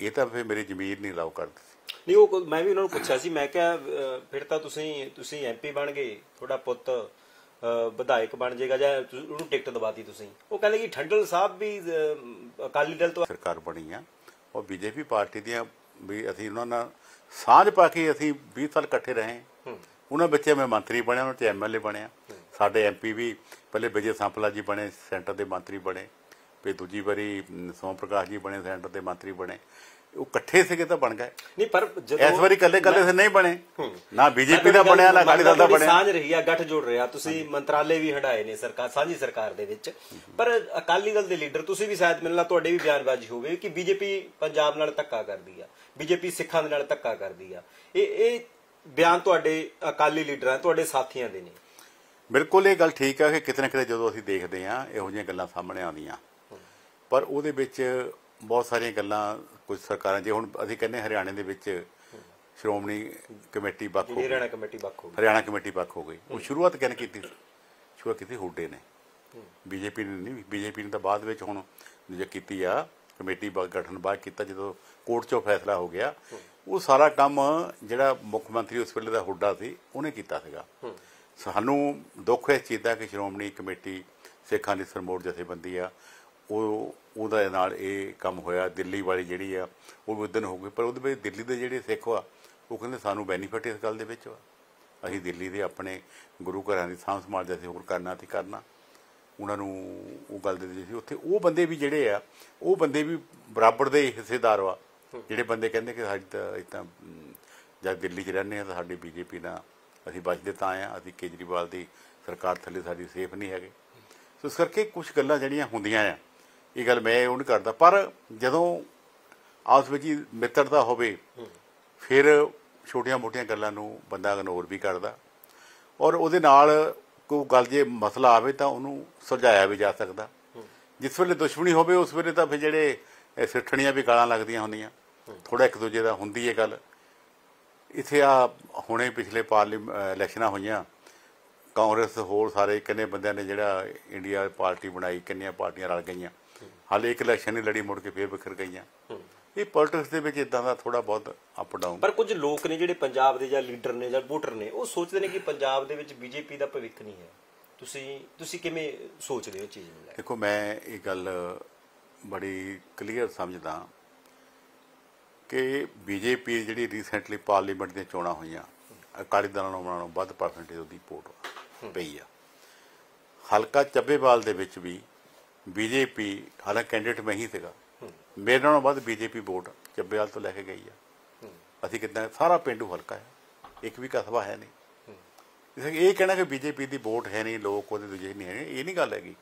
Speaker 1: ਇਹ ਤਾਂ ਫਿਰ ਮੇਰੀ ਜ਼ਮੀਰ ਨਹੀਂ ਲਾਉ ਕਰਦੀ।
Speaker 2: ਨਹੀਂ ਉਹ ਮੈਂ ਵੀ ਉਹਨਾਂ ਨੂੰ ਪੁੱਛਿਆ ਸੀ ਮੈਂ ਕਿਹਾ ਫਿਰ ਤਾਂ ਤੁਸੀਂ ਤੁਸੀਂ ਐਮਪੀ ਬਣ ਗਏ ਤੁਹਾਡਾ ਪੁੱਤ ਵਿਧਾਇਕ ਬਣ ਜਾਏਗਾ ਜਾਂ ਉਹਨੂੰ ਟਿਕਟ ਦਵਾਤੀ ਤੁਸੀਂ। ਉਹ ਕਹਿੰਦੇ ਕਿ ਠੰਡਲ ਸਾਹਿਬ ਵੀ ਅਕਾਲੀ ਦਲ ਤੋਂ
Speaker 1: ਸਰਕਾਰ ਬਣੀ ਆ। ਉਹ ਬੀਜੇਪੀ ਪਾਰਟੀ ਦੀਆਂ ਵੀ ਅਸੀਂ ਉਹਨਾਂ ਨਾਲ ਸਾਂਝ ਪਾ ਕੇ ਅਸੀਂ 20 ਸਾਲ ਇਕੱਠੇ ਰਹੇ। ਉਹਨਾਂ ਵਿੱਚ ਮੈਂ ਮੰਤਰੀ ਬਣਿਆ ਉਹਨਾਂ ਚ ਐਮਐਲਏ ਬਣਿਆ। ਸਾਡੇ ਐਮਪੀ ਵੀ ਪਹਿਲੇ ਵਿਜੇ ਸੰਪਲਾ ਜੀ ਬਣੇ ਸੈਂਟਰ ਦੇ ਮੰਤਰੀ ਬਣੇ। ਫਿਰ ਦੂਜੀ ਵਾਰੀ ਸੋਮ ਪ੍ਰਕਾਸ਼ ਜੀ ਬਣੇ ਸੈਂਟਰ ਦੇ ਮੰਤਰੀ ਬਣੇ। ਉਹ ਇਕੱਠੇ ਸੀਗੇ ਤਾਂ ਬਣ ਗਏ।
Speaker 2: ਨਹੀਂ ਪਰ ਜਦੋਂ
Speaker 1: ਇਸ ਵਾਰੀ ਇਕੱਲੇ ਇਕੱਲੇ ਸੇ ਨਹੀਂ ਬਣੇ। ਨਾ ਬੀਜੇਪੀ ਦਾ ਬਣਿਆ ਨਾ ਅਕਾਲੀ ਦਲ ਦਾ ਬਣਿਆ।
Speaker 2: ਸਾਂਝ ਰਹੀ ਆ ਗੱਠ ਜੋੜ ਰਿਹਾ ਤੁਸੀਂ ਮੰਤਰਾਲੇ ਵੀ ਹਟਾਏ ਨੇ ਸਰਕਾਰ ਸਾਂਝੀ ਸਰਕਾਰ ਦੇ ਵਿੱਚ। ਪਰ ਅਕਾਲੀ ਦਲ ਦੇ ਲੀਡਰ ਤੁਸੀਂ ਵੀ ਸ਼ਾਇਦ ਮਿਲਣਾ ਤੁਹਾਡੇ ਵੀ ਬਿਆਨਬਾਜ਼ੀ ਹੋਵੇ ਕਿ ਬੀਜੇਪੀ ਪੰਜਾਬ ਨਾਲ ਧੱਕਾ ਕਰਦੀ ਆ। ਬੀਜੇਪੀ ਸਿੱਖਾਂ ਦੇ ਨਾਲ ਧੱਕਾ ਕਰਦੀ ਆ। ਇਹ ਇਹ ਬਿਆਨ ਤੁਹਾਡੇ ਅਕਾਲੀ ਲੀਡਰਾਂ ਤੁਹਾਡੇ ਸਾਥੀਆਂ ਦੇ ਨੇ।
Speaker 1: ਬਿਲਕੁਲ ਇਹ ਗੱਲ ਠੀਕ ਹੈ ਕਿ ਕਿਤੇ ਨਾ ਕਿਤੇ ਜਦੋਂ ਅਸੀਂ ਦੇਖਦੇ ਹਾਂ ਇਹੋ ਜਿਹੀਆਂ ਗੱਲਾਂ ਸਾਹਮਣੇ ਆਉਂਦੀਆਂ। ਪਰ ਉਹਦੇ ਵਿੱਚ ਬਹੁਤ ਸਾਰੀਆਂ ਗੱਲਾਂ ਕੁਝ ਸਰਕਾਰਾਂ ਜੇ ਹੁਣ ਅਸੀਂ ਕਹਿੰਦੇ ਹਰਿਆਣੇ ਦੇ ਵਿੱਚ ਸ਼੍ਰੋਮਣੀ ਕਮੇਟੀ ਵੱਖ ਹੋ ਗਈ
Speaker 2: ਹਰਿਆਣਾ ਕਮੇਟੀ ਵੱਖ ਹੋ ਗਈ।
Speaker 1: ਹਰਿਆਣਾ ਕਮੇਟੀ ਵੱਖ ਹੋ ਗਈ। ਉਹ ਸ਼ੁਰੂਆਤ ਕਿਹਨੇ ਕੀਤੀ ਸੀ? ਸ਼ੁਰੂਆਤ ਕੀਤੀ ਹੁੱਡੇ ਨੇ। ਬੀਜੇਪੀ ਨੇ ਨਹੀਂ ਬੀਜੇਪੀ ਨੇ ਤਾਂ ਬਾਅਦ ਵਿੱਚ ਹੁਣ ਜੇ ਕੀਤੀ ਆ ਕਮੇਟੀ ਬਾ- ਗਠਨ ਬਾਅਦ ਕੀਤਾ ਜਦੋਂ ਕੋਰਟ 'ਚੋਂ ਫੈਸਲਾ ਹੋ ਗਿਆ ਉਹ ਸਾਰਾ ਕੰਮ ਜਿਹੜਾ ਮੁੱਖ ਮੰਤਰੀ ਉਸ ਵੇਲੇ ਦਾ ਹੁੱਡਾ ਸੀ ਉਹਨੇ ਕੀਤਾ ਸੀਗਾ। ਸਾਨੂੰ ਦੁੱਖ ਹੈ ਇਸ ਚੀਜ਼ ਦਾ ਕਿ ਸ਼੍ਰੋਮਣੀ ਕਮੇਟੀ ਸਿੱਖਾਂ ਦੀ ਸਰਮੋੜ ਜਥੇਬੰਦੀ ਆ ਉਹ ਉਹਦੇ ਨਾਲ ਇਹ ਕੰਮ ਹੋਇਆ, ਦਿੱਲੀ ਵਾਲੀ ਜਿਹੜੀ ਆ, ਉਹ ਵੀ ਉਦਨ ਹੋ ਗਈ ਪਰ ਉਹਦੇ ਵਿੱਚ ਦਿੱਲੀ ਦੇ ਜਿਹੜੇ ਸਿੱਖ ਆ, ਉਹ ਕਹਿੰਦੇ ਸਾਨੂੰ ਬੈਨੀਫਿਟ ਇਸ ਗੱਲ ਦੇ ਵਿੱਚ ਵਾ। ਅਸੀਂ ਦਿੱਲੀ ਦੇ ਆਪਣੇ ਗੁਰੂ ਘਰਾਂ ਦੀ ਸਾਂਭ ਸੰਭਾਲ ਦੇ ਅਸੀਂ ਹੋਰ ਕਰਨਾ ਤੇ ਕਰਨਾ। ਉਹਨਾਂ ਨੂੰ ਉਹ ਗੱਲ ਦੇ ਦਿੱਤੀ ਸੀ। ਉੱਥੇ ਉਹ ਬੰਦੇ ਵੀ ਜਿਹੜੇ ਆ, ਉਹ ਬੰਦੇ ਵੀ ਬਰਾਬਰ ਦੇ ਹਿੱਸੇਦਾਰ ਵਾ। ਜਿਹੜੇ ਬੰਦੇ ਕਹਿੰਦੇ ਕਿ ਸਾਡੀ ਤਾਂ ਇਤਾਂ ਜਦ ਦਿੱਲੀ 'ਚ ਰਹਿੰਦੇ ਆ ਤਾਂ ਸਾਡੀ ਬੀਜੇਪੀ ਨਾਲ ਅਸੀਂ ਬਚਦੇ ਤਾਂ ਆ, ਅਸੀਂ ਕੇਜਰੀਵਾਲ ਦੀ ਸਰਕਾਰ ਥੱਲੇ ਸਾਡੀ ਸੇਫ ਨਹੀਂ ਹੈਗੇ। ਸੋ ਇਸ ਕਰਕੇ ਕੁਝ ਗੱਲਾਂ ਜਿਹੜੀਆਂ ਹੁੰਦੀਆਂ ਆ ਇਹ ਗੱਲ ਮੈਂ ਉਹ ਨਹੀਂ ਕਰਦਾ। ਪਰ ਜਦੋਂ ਆਪਸ ਵਿੱਚ ਹੀ ਮਿੱਤਰਤਾ ਹੋਵੇ ਫਿਰ ਛੋਟੀਆਂ-ਮੋਟੀਆਂ ਗੱਲਾਂ ਨੂੰ ਬੰਦਾ ਇਗਨੋਰ ਵੀ ਕਰਦਾ। ਔਰ ਉਹਦੇ ਨਾਲ ਕੋਈ ਗੱਲ ਜੇ ਮਸਲਾ ਆਵੇ ਤਾਂ ਉਹਨੂੰ ਸੁਲਝਾਇਆ ਵੀ ਜਾ ਸਕਦਾ। ਜਿਸ ਵੇਲੇ ਦੁਸ਼ਮਣੀ ਹੋਵੇ ਉਸ ਵੇਲੇ ਤਾਂ ਫਿਰ ਜਿਹੜੇ ਸਿੱਠਣੀਆਂ ਵੀ ਗਾਲਾਂ ਲੱਗਦੀਆਂ ਹੁੰਦੀਆਂ। ਥੋੜਾ ਇੱਕ ਦੂਜੇ ਦਾ ਹੁੰਦੀ ਹੈ ਗੱਲ। ਇਥੇ ਆ ਹੁਣੇ ਪਿਛਲੇ ਪਾਰਲੀਮੈਂਟ ਇਲੈਕਸ਼ਨਾਂ ਹੋਈਆਂ। ਕਾਂਗਰਸ ਹੋਰ ਸਾਰੇ ਕਿੰਨੇ ਬੰਦਿਆਂ ਨੇ ਜਿਹੜਾ ਇੰਡੀਆ ਪਾਰਟੀ ਬਣਾਈ ਕਿੰਨੀਆਂ ਪਾਰਟੀਆਂ ਰਲ ਗਈਆਂ। ਹਾਲੇ ਇੱਕ ਇਲੈਕਸ਼ਨ ਹੀ ਲੜੀ ਮੁੜ ਕੇ ਫੇਰ ਵਿਖਰ ਗਈਆਂ। ਇਹ ਪੋਲਿਟਿਕਸ ਦੇ ਵਿੱਚ ਇਦਾਂ ਦਾ ਥੋੜਾ ਬਹੁਤ ਅਪ ਡਾਊਨ
Speaker 2: ਪਰ ਕੁਝ ਲੋਕ ਨੇ ਜਿਹੜੇ ਪੰਜਾਬ ਦੇ ਜਾਂ ਲੀਡਰ ਨੇ ਜਾਂ ਵੋਟਰ ਨੇ ਉਹ ਸੋਚਦੇ ਨੇ ਕਿ ਪੰਜਾਬ ਦੇ ਵਿੱਚ ਬੀਜੇਪੀ ਦਾ ਭਵਿੱਖ ਨਹੀਂ ਹੈ। ਤੁਸੀਂ ਤੁਸੀਂ ਕਿਵੇਂ ਸੋਚਦੇ ਹੋ ਚੀਜ਼ ਨੂੰ ਲੈ
Speaker 1: ਦੇਖੋ ਮੈਂ ਇਹ ਗੱਲ ਬੜੀ ਕਲੀਅਰ ਸਮਝਦਾ ਕਿ ਬੀਜੇਪੀ ਜਿਹੜੀ ਰੀਸੈਂਟਲੀ ਪਾਰਲੀਮੈਂਟ ਦੀਆਂ ਚੋਣਾਂ ਹੋਈਆਂ ਅਕਾਲੀ ਦਲ ਨੂੰ ਨਾਲੋਂ ਵੱਧ ਪਰਸੈਂਟੇਜ ਉਹਦੀ ਵੋਟ ਪਈ ਆ। ਹਲਕਾ ਚੱਬੇਵਾਲ ਦੇ ਵਿੱਚ ਵੀ ਬੀਜੇਪੀ ਹਾਲਾਂਕਿ ਕੈਂਡੀਡੇਟ ਮੈਂ ਹੀ ਸੀਗਾ। ਮੇਰੇ ਨਾਲੋਂ ਵੱਧ ਬੀਜੇਪੀ ਵੋਟ ਚੱਬੇਵਾਲ ਤੋਂ ਲੈ ਕੇ ਗਈ ਆ। ਅਸੀਂ ਕਿਦਾਂ ਸਾਰਾ ਪਿੰਡੂ ਹਲਕਾ ਹੈ ਇੱਕ ਵੀ ਕਸਬਾ ਹੈ ਨਹੀਂ। ਇਹ ਕਹਿਣਾ ਕਿ ਬੀਜੇਪੀ ਦੀ ਵੋਟ ਹੈ ਨਹੀਂ ਲੋਕ ਉਹਦੇ ਦੂਜੇ ਨਹੀਂ ਹੈ ਇਹ ਨਹੀਂ ਗੱਲ ਹੈਗੀ।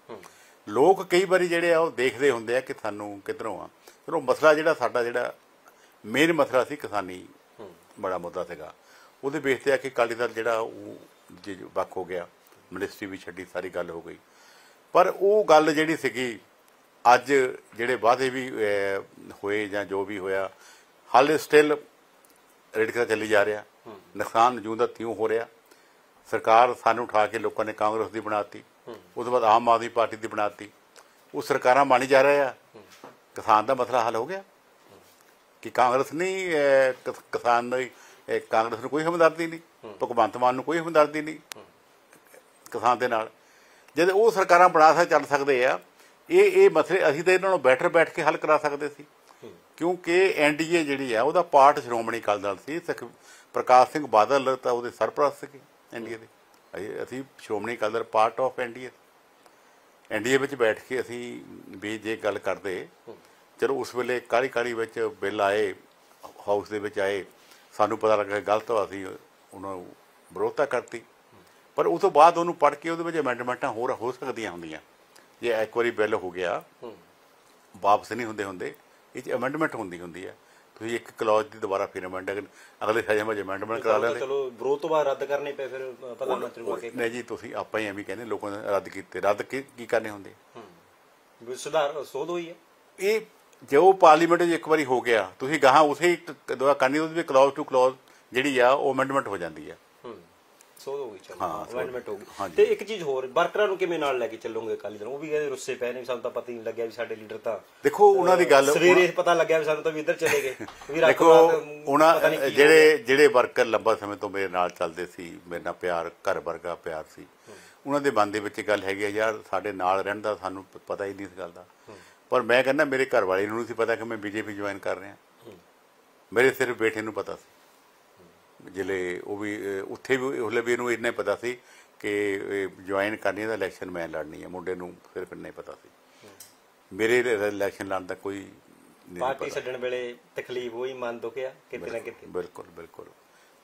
Speaker 1: ਲੋਕ ਕਈ ਵਾਰੀ ਜਿਹੜੇ ਆ ਉਹ ਦੇਖਦੇ ਹੁੰਦੇ ਆ ਕਿ ਸਾਨੂੰ ਕਿੱਧਰੋਂ ਆ। ਚਲੋ ਮਸਲਾ ਜਿਹੜਾ ਸਾਡਾ ਜਿਹੜਾ ਮੇਨ ਮਸਲਾ ਸੀ ਕਿਸਾਨੀ ਬੜਾ ਮੁੱਦਾ ਸੀਗਾ। ਉਹਦੇ ਬੇਸ ਤੇ ਆ ਕਿ ਅਕਾਲੀ ਦਲ ਜਿਹੜਾ ਉਹ ਜੇ ਵੱਖ ਹੋ ਗਿਆ। ਮਿਨਿਸਟਰੀ ਵੀ ਛੱਡੀ ਸਾਰੀ ਗੱਲ ਹੋ ਗਈ। ਪਰ ਉਹ ਗੱਲ ਜਿਹੜੀ ਸੀਗੀ ਅੱਜ ਜਿਹੜੇ ਵਾਅਦੇ ਵੀ ਹੋਏ ਜਾਂ ਜੋ ਵੀ ਹੋਇਆ ਹਾਲੇ ਸਟਿਲ ਰੇੜਕਾ ਚੱਲੀ ਜਾ ਰਿਹਾ। ਨੁਕਸਾਨ ਜੂੰ ਦਾ ਤਿਉਂ ਹੋ ਰਿਹਾ। ਸਰਕਾਰ ਸਾਨੂੰ ਉਠਾ ਕੇ ਲੋਕਾਂ ਨੇ ਕਾਂਗਰਸ ਦੀ ਬਣਾਤੀ। ਉਸ ਤੋਂ ਬਾਅਦ ਆਮ ਆਦਮੀ ਪਾਰਟੀ ਦੀ ਬਣਾਤੀ। ਉਹ ਸਰਕਾਰਾਂ ਬਣੀ ਜਾ ਰਹੇ ਆ। ਕਿਸਾਨ ਦਾ ਮਸਲਾ ਹੱਲ ਹੋ ਗਿਆ। ਕਿ ਕਾਂਗਰਸ ਨਹੀਂ ਕਿਸਾਨ ਨਹੀਂ ਕਾਂਗਰਸ ਨੂੰ ਕੋਈ ਹਮਦਰਦੀ ਨਹੀਂ। ਭਗਵੰਤ ਮਾਨ ਨੂੰ ਕੋਈ ਹਮਦਰਦੀ ਨਹੀਂ। ਕਿਸਾਨ ਦੇ ਨਾਲ। ਜਦ ਉਹ ਸਰਕਾਰਾਂ ਬਣਾ ਸਕ, ਚੱਲ ਸਕਦੇ ਆ, ਇਹ ਇਹ ਮਸਲੇ, ਅਸੀਂ ਤਾਂ ਇਹਨਾਂ ਨੂੰ ਬੈਠਰ ਬੈਠ ਕੇ ਹੱਲ ਕਰਾ ਸਕਦੇ ਸੀ। ਕਿਉਂਕਿ ਐਨਡੀਏ ਜਿਹੜੀ ਆ, ਉਹਦਾ ਪਾਰਟ ਸ਼੍ਰੋਮਣੀ ਅਕਾਲੀ ਦਲ ਸੀ, ਸਖ- ਪ੍ਰਕਾਸ਼ ਸਿੰਘ ਬਾਦਲ ਤਾਂ ਉਹਦੇ ਸਰਪ੍ਰਸਤ ਸੀਗੇ ਐਨਡੀਏ ਦੇ। ਅਸੀਂ- ਅਸੀਂ Shiromani Akali Dal part of NDA NDA ਵਿੱਚ ਬੈਠ ਕੇ ਅਸੀਂ ਵੀ ਜੇ ਗੱਲ ਕਰਦੇ, ਚਲੋ ਉਸ ਵੇਲੇ ਕਾਲੀ ਕਾਲੀ ਵਿੱਚ ਬਿੱਲ ਆਏ, ਹਾਊਸ ਦੇ ਵਿੱਚ ਆਏ, ਸਾਨੂੰ ਪਤਾ ਲੱਗਾ ਗਲਤ ਆ ਅਸੀਂ ਉਹਨਾਂ ਨੂੰ ਵਿਰੋਧਤਾ ਕਰਤੀ। ਪਰ ਉਸ ਤੋਂ ਬਾਅਦ ਉਹਨੂੰ ਪੜ੍ਹ ਕੇ ਉਹਦੇ ਵਿੱਚ ਅਮੈਂਡਮੈਂਟਾਂ ਹੋਰ ਹੋ ਸਕਦੀਆਂ ਹੁੰਦੀਆਂ। ਜੇ ਇੱਕ ਵਾਰੀ ਬਿੱਲ ਹੋ ਗਿਆ ਵਾਪਸ ਨਹੀਂ ਹੁੰਦੇ ਹੁੰਦੇ ਇਹ ਚ ਅਮੈਂਡਮੈਂਟ ਹੁੰਦੀ ਹੁੰਦੀ ਹੈ ਤੁਸੀਂ ਇੱਕ ਕਲੌਜ ਦੀ ਦੁਬਾਰਾ ਫਿਰ ਅਮੈਂਡਮੈਂਟ ਅਗਲੇ ਸਜਮ ਵਿੱਚ ਅਮੈਂਡਮੈਂਟ ਕਰਾ ਲੈਂਦੇ।
Speaker 2: ਚਲੋ ਵਿਰੋਧ ਤੋਂ ਬਾਅਦ ਰੱਦ ਕਰਨੇ ਪਏ ਫਿਰ ਪ੍ਰਧਾਨ ਮੰਤਰੀ ਨੂੰ ਕੇ
Speaker 1: ਨਹੀਂ ਜੀ ਤੁਸੀਂ ਆਪਾਂ ਹੀ ਐਵੇਂ ਕਹਿੰਦੇ ਲੋਕਾਂ ਨੇ ਰੱਦ ਕੀਤੇ। ਰੱਦ ਕੀ ਕਰਨੇ ਹੁੰਦੇ?
Speaker 2: ਵੀ ਸੁਧਾਰ ਸੋਧ ਹੋਈ ਹੈ?
Speaker 1: ਇਹ ਜੋ ਪਾਰਲੀਮੈਂਟ 'ਚ ਇੱਕ ਵਾਰੀ ਹੋ ਗਿਆ ਤੁਸੀਂ ਗਾਹਾਂ ਉਸੇ ਦੁਆ ਕਰਨੀ ਉਹਦੇ ਵਿੱਚ ਕਲੌਜ ਟੂ ਕਲੌਜ ਜਿਹੜੀ ਆ ਉਹ ਅਮੈਂਡਮੈਂਟ ਹੋ ਜਾਂਦੀ
Speaker 2: ਹੂੰ ਸੋਧ ਹੋ ਗਈ ਚਲੋ। ਅਮੈਂਡਮੈਂਟ ਹੋ ਗਈ। ਤੇ ਇੱਕ ਚੀਜ਼ ਹੋਰ ਵਰਕਰਾਂ ਨੂੰ ਕਿਵੇਂ ਨਾਲ ਲੈ ਕੇ ਚੱਲੋਗੇ ਅਕਾਲੀ ਦਲ? ਉਹ ਵੀ ਕਹਿੰਦੇ ਰੁੱਸੇ ਪਏ ਨੇ ਸਾਨੂੰ ਤਾਂ ਪਤਾ ਹੀ ਨਹੀਂ ਲੱਗਿਆ ਵੀ ਸਾਡੇ ਲੀਡਰ ਤਾਂ
Speaker 1: ਦੇਖੋ ਉਹਨਾਂ ਦੀ ਗੱਲ
Speaker 2: ਸਵੇਰੇ ਪਤਾ ਲੱਗਿਆ ਵੀ ਸਾਨੂੰ ਤਾਂ ਵੀ ਇੱਧਰ ਚਲੇ ਗਏ। ਵੀ ਰਾਤੋਂ
Speaker 1: ਦੇਖੋ ਉਹਨਾਂ ਜਿਹੜੇ ਜਿਹੜੇ ਵਰਕਰ ਲੰਬਾ ਸਮੇਂ ਤੋਂ ਮੇਰੇ ਨਾਲ ਚੱਲਦੇ ਸੀ ਮੇਰੇ ਨਾਲ ਪਿਆਰ ਘਰ ਵਰਗਾ ਪਿਆਰ ਸੀ ਉਹਨਾਂ ਦੇ ਮਨ ਦੇ ਵਿੱਚ ਗੱਲ ਹੈਗੀ ਆ ਯਾਰ ਸਾਡੇ ਨਾਲ ਰਹਿਣ ਦਾ ਸਾਨੂੰ ਪਤਾ ਹੀ ਨਹੀਂ ਇਸ ਗੱਲ ਦਾ। ਪਰ ਮੈਂ ਕਹਿੰਦਾ ਮੇਰੇ ਘਰ ਵਾਲੇ ਨੂੰ ਨਹੀਂ ਸੀ ਪਤਾ ਕਿ ਮੈਂ ਬੀਜੇਪੀ ਜੁਆਇਨ ਕਰ ਰਿਹਾ। ਮੇਰੇ ਸਿਰਫ ਬੇਟੇ ਨੂੰ ਪਤਾ ਸੀ। ਜਿਹੜੇ ਉਹ ਵੀ ਉੱਥੇ ਵੀ ਉਹਲੇ ਵੀ ਇਹਨੂੰ ਇੰਨਾ ਹੀ ਪਤਾ ਸੀ ਕਿ ਜੁਆਇਨ ਕਰਨੀ ਹੈ ਤਾਂ ਇਲੈਕਸ਼ਨ ਮੈਂ ਲੜਨੀ ਹੈ। ਮੁੰਡੇ ਨੂੰ ਸਿਰਫ ਇੰਨਾ ਹੀ ਪਤਾ ਸੀ। ਮੇਰੇ ਇਲੈਕਸ਼ਨ ਲੜਨ ਦਾ ਕੋਈ
Speaker 2: ਪਾਰਟੀ ਛੱਡਣ ਵੇਲੇ ਤਕਲੀਫ ਹੋਈ ਮਨ ਦੁਖਿਆ ਕਿਤੇ ਨਾ ਕਿਤੇ?
Speaker 1: ਬਿਲਕੁਲ ਬਿਲਕੁਲ।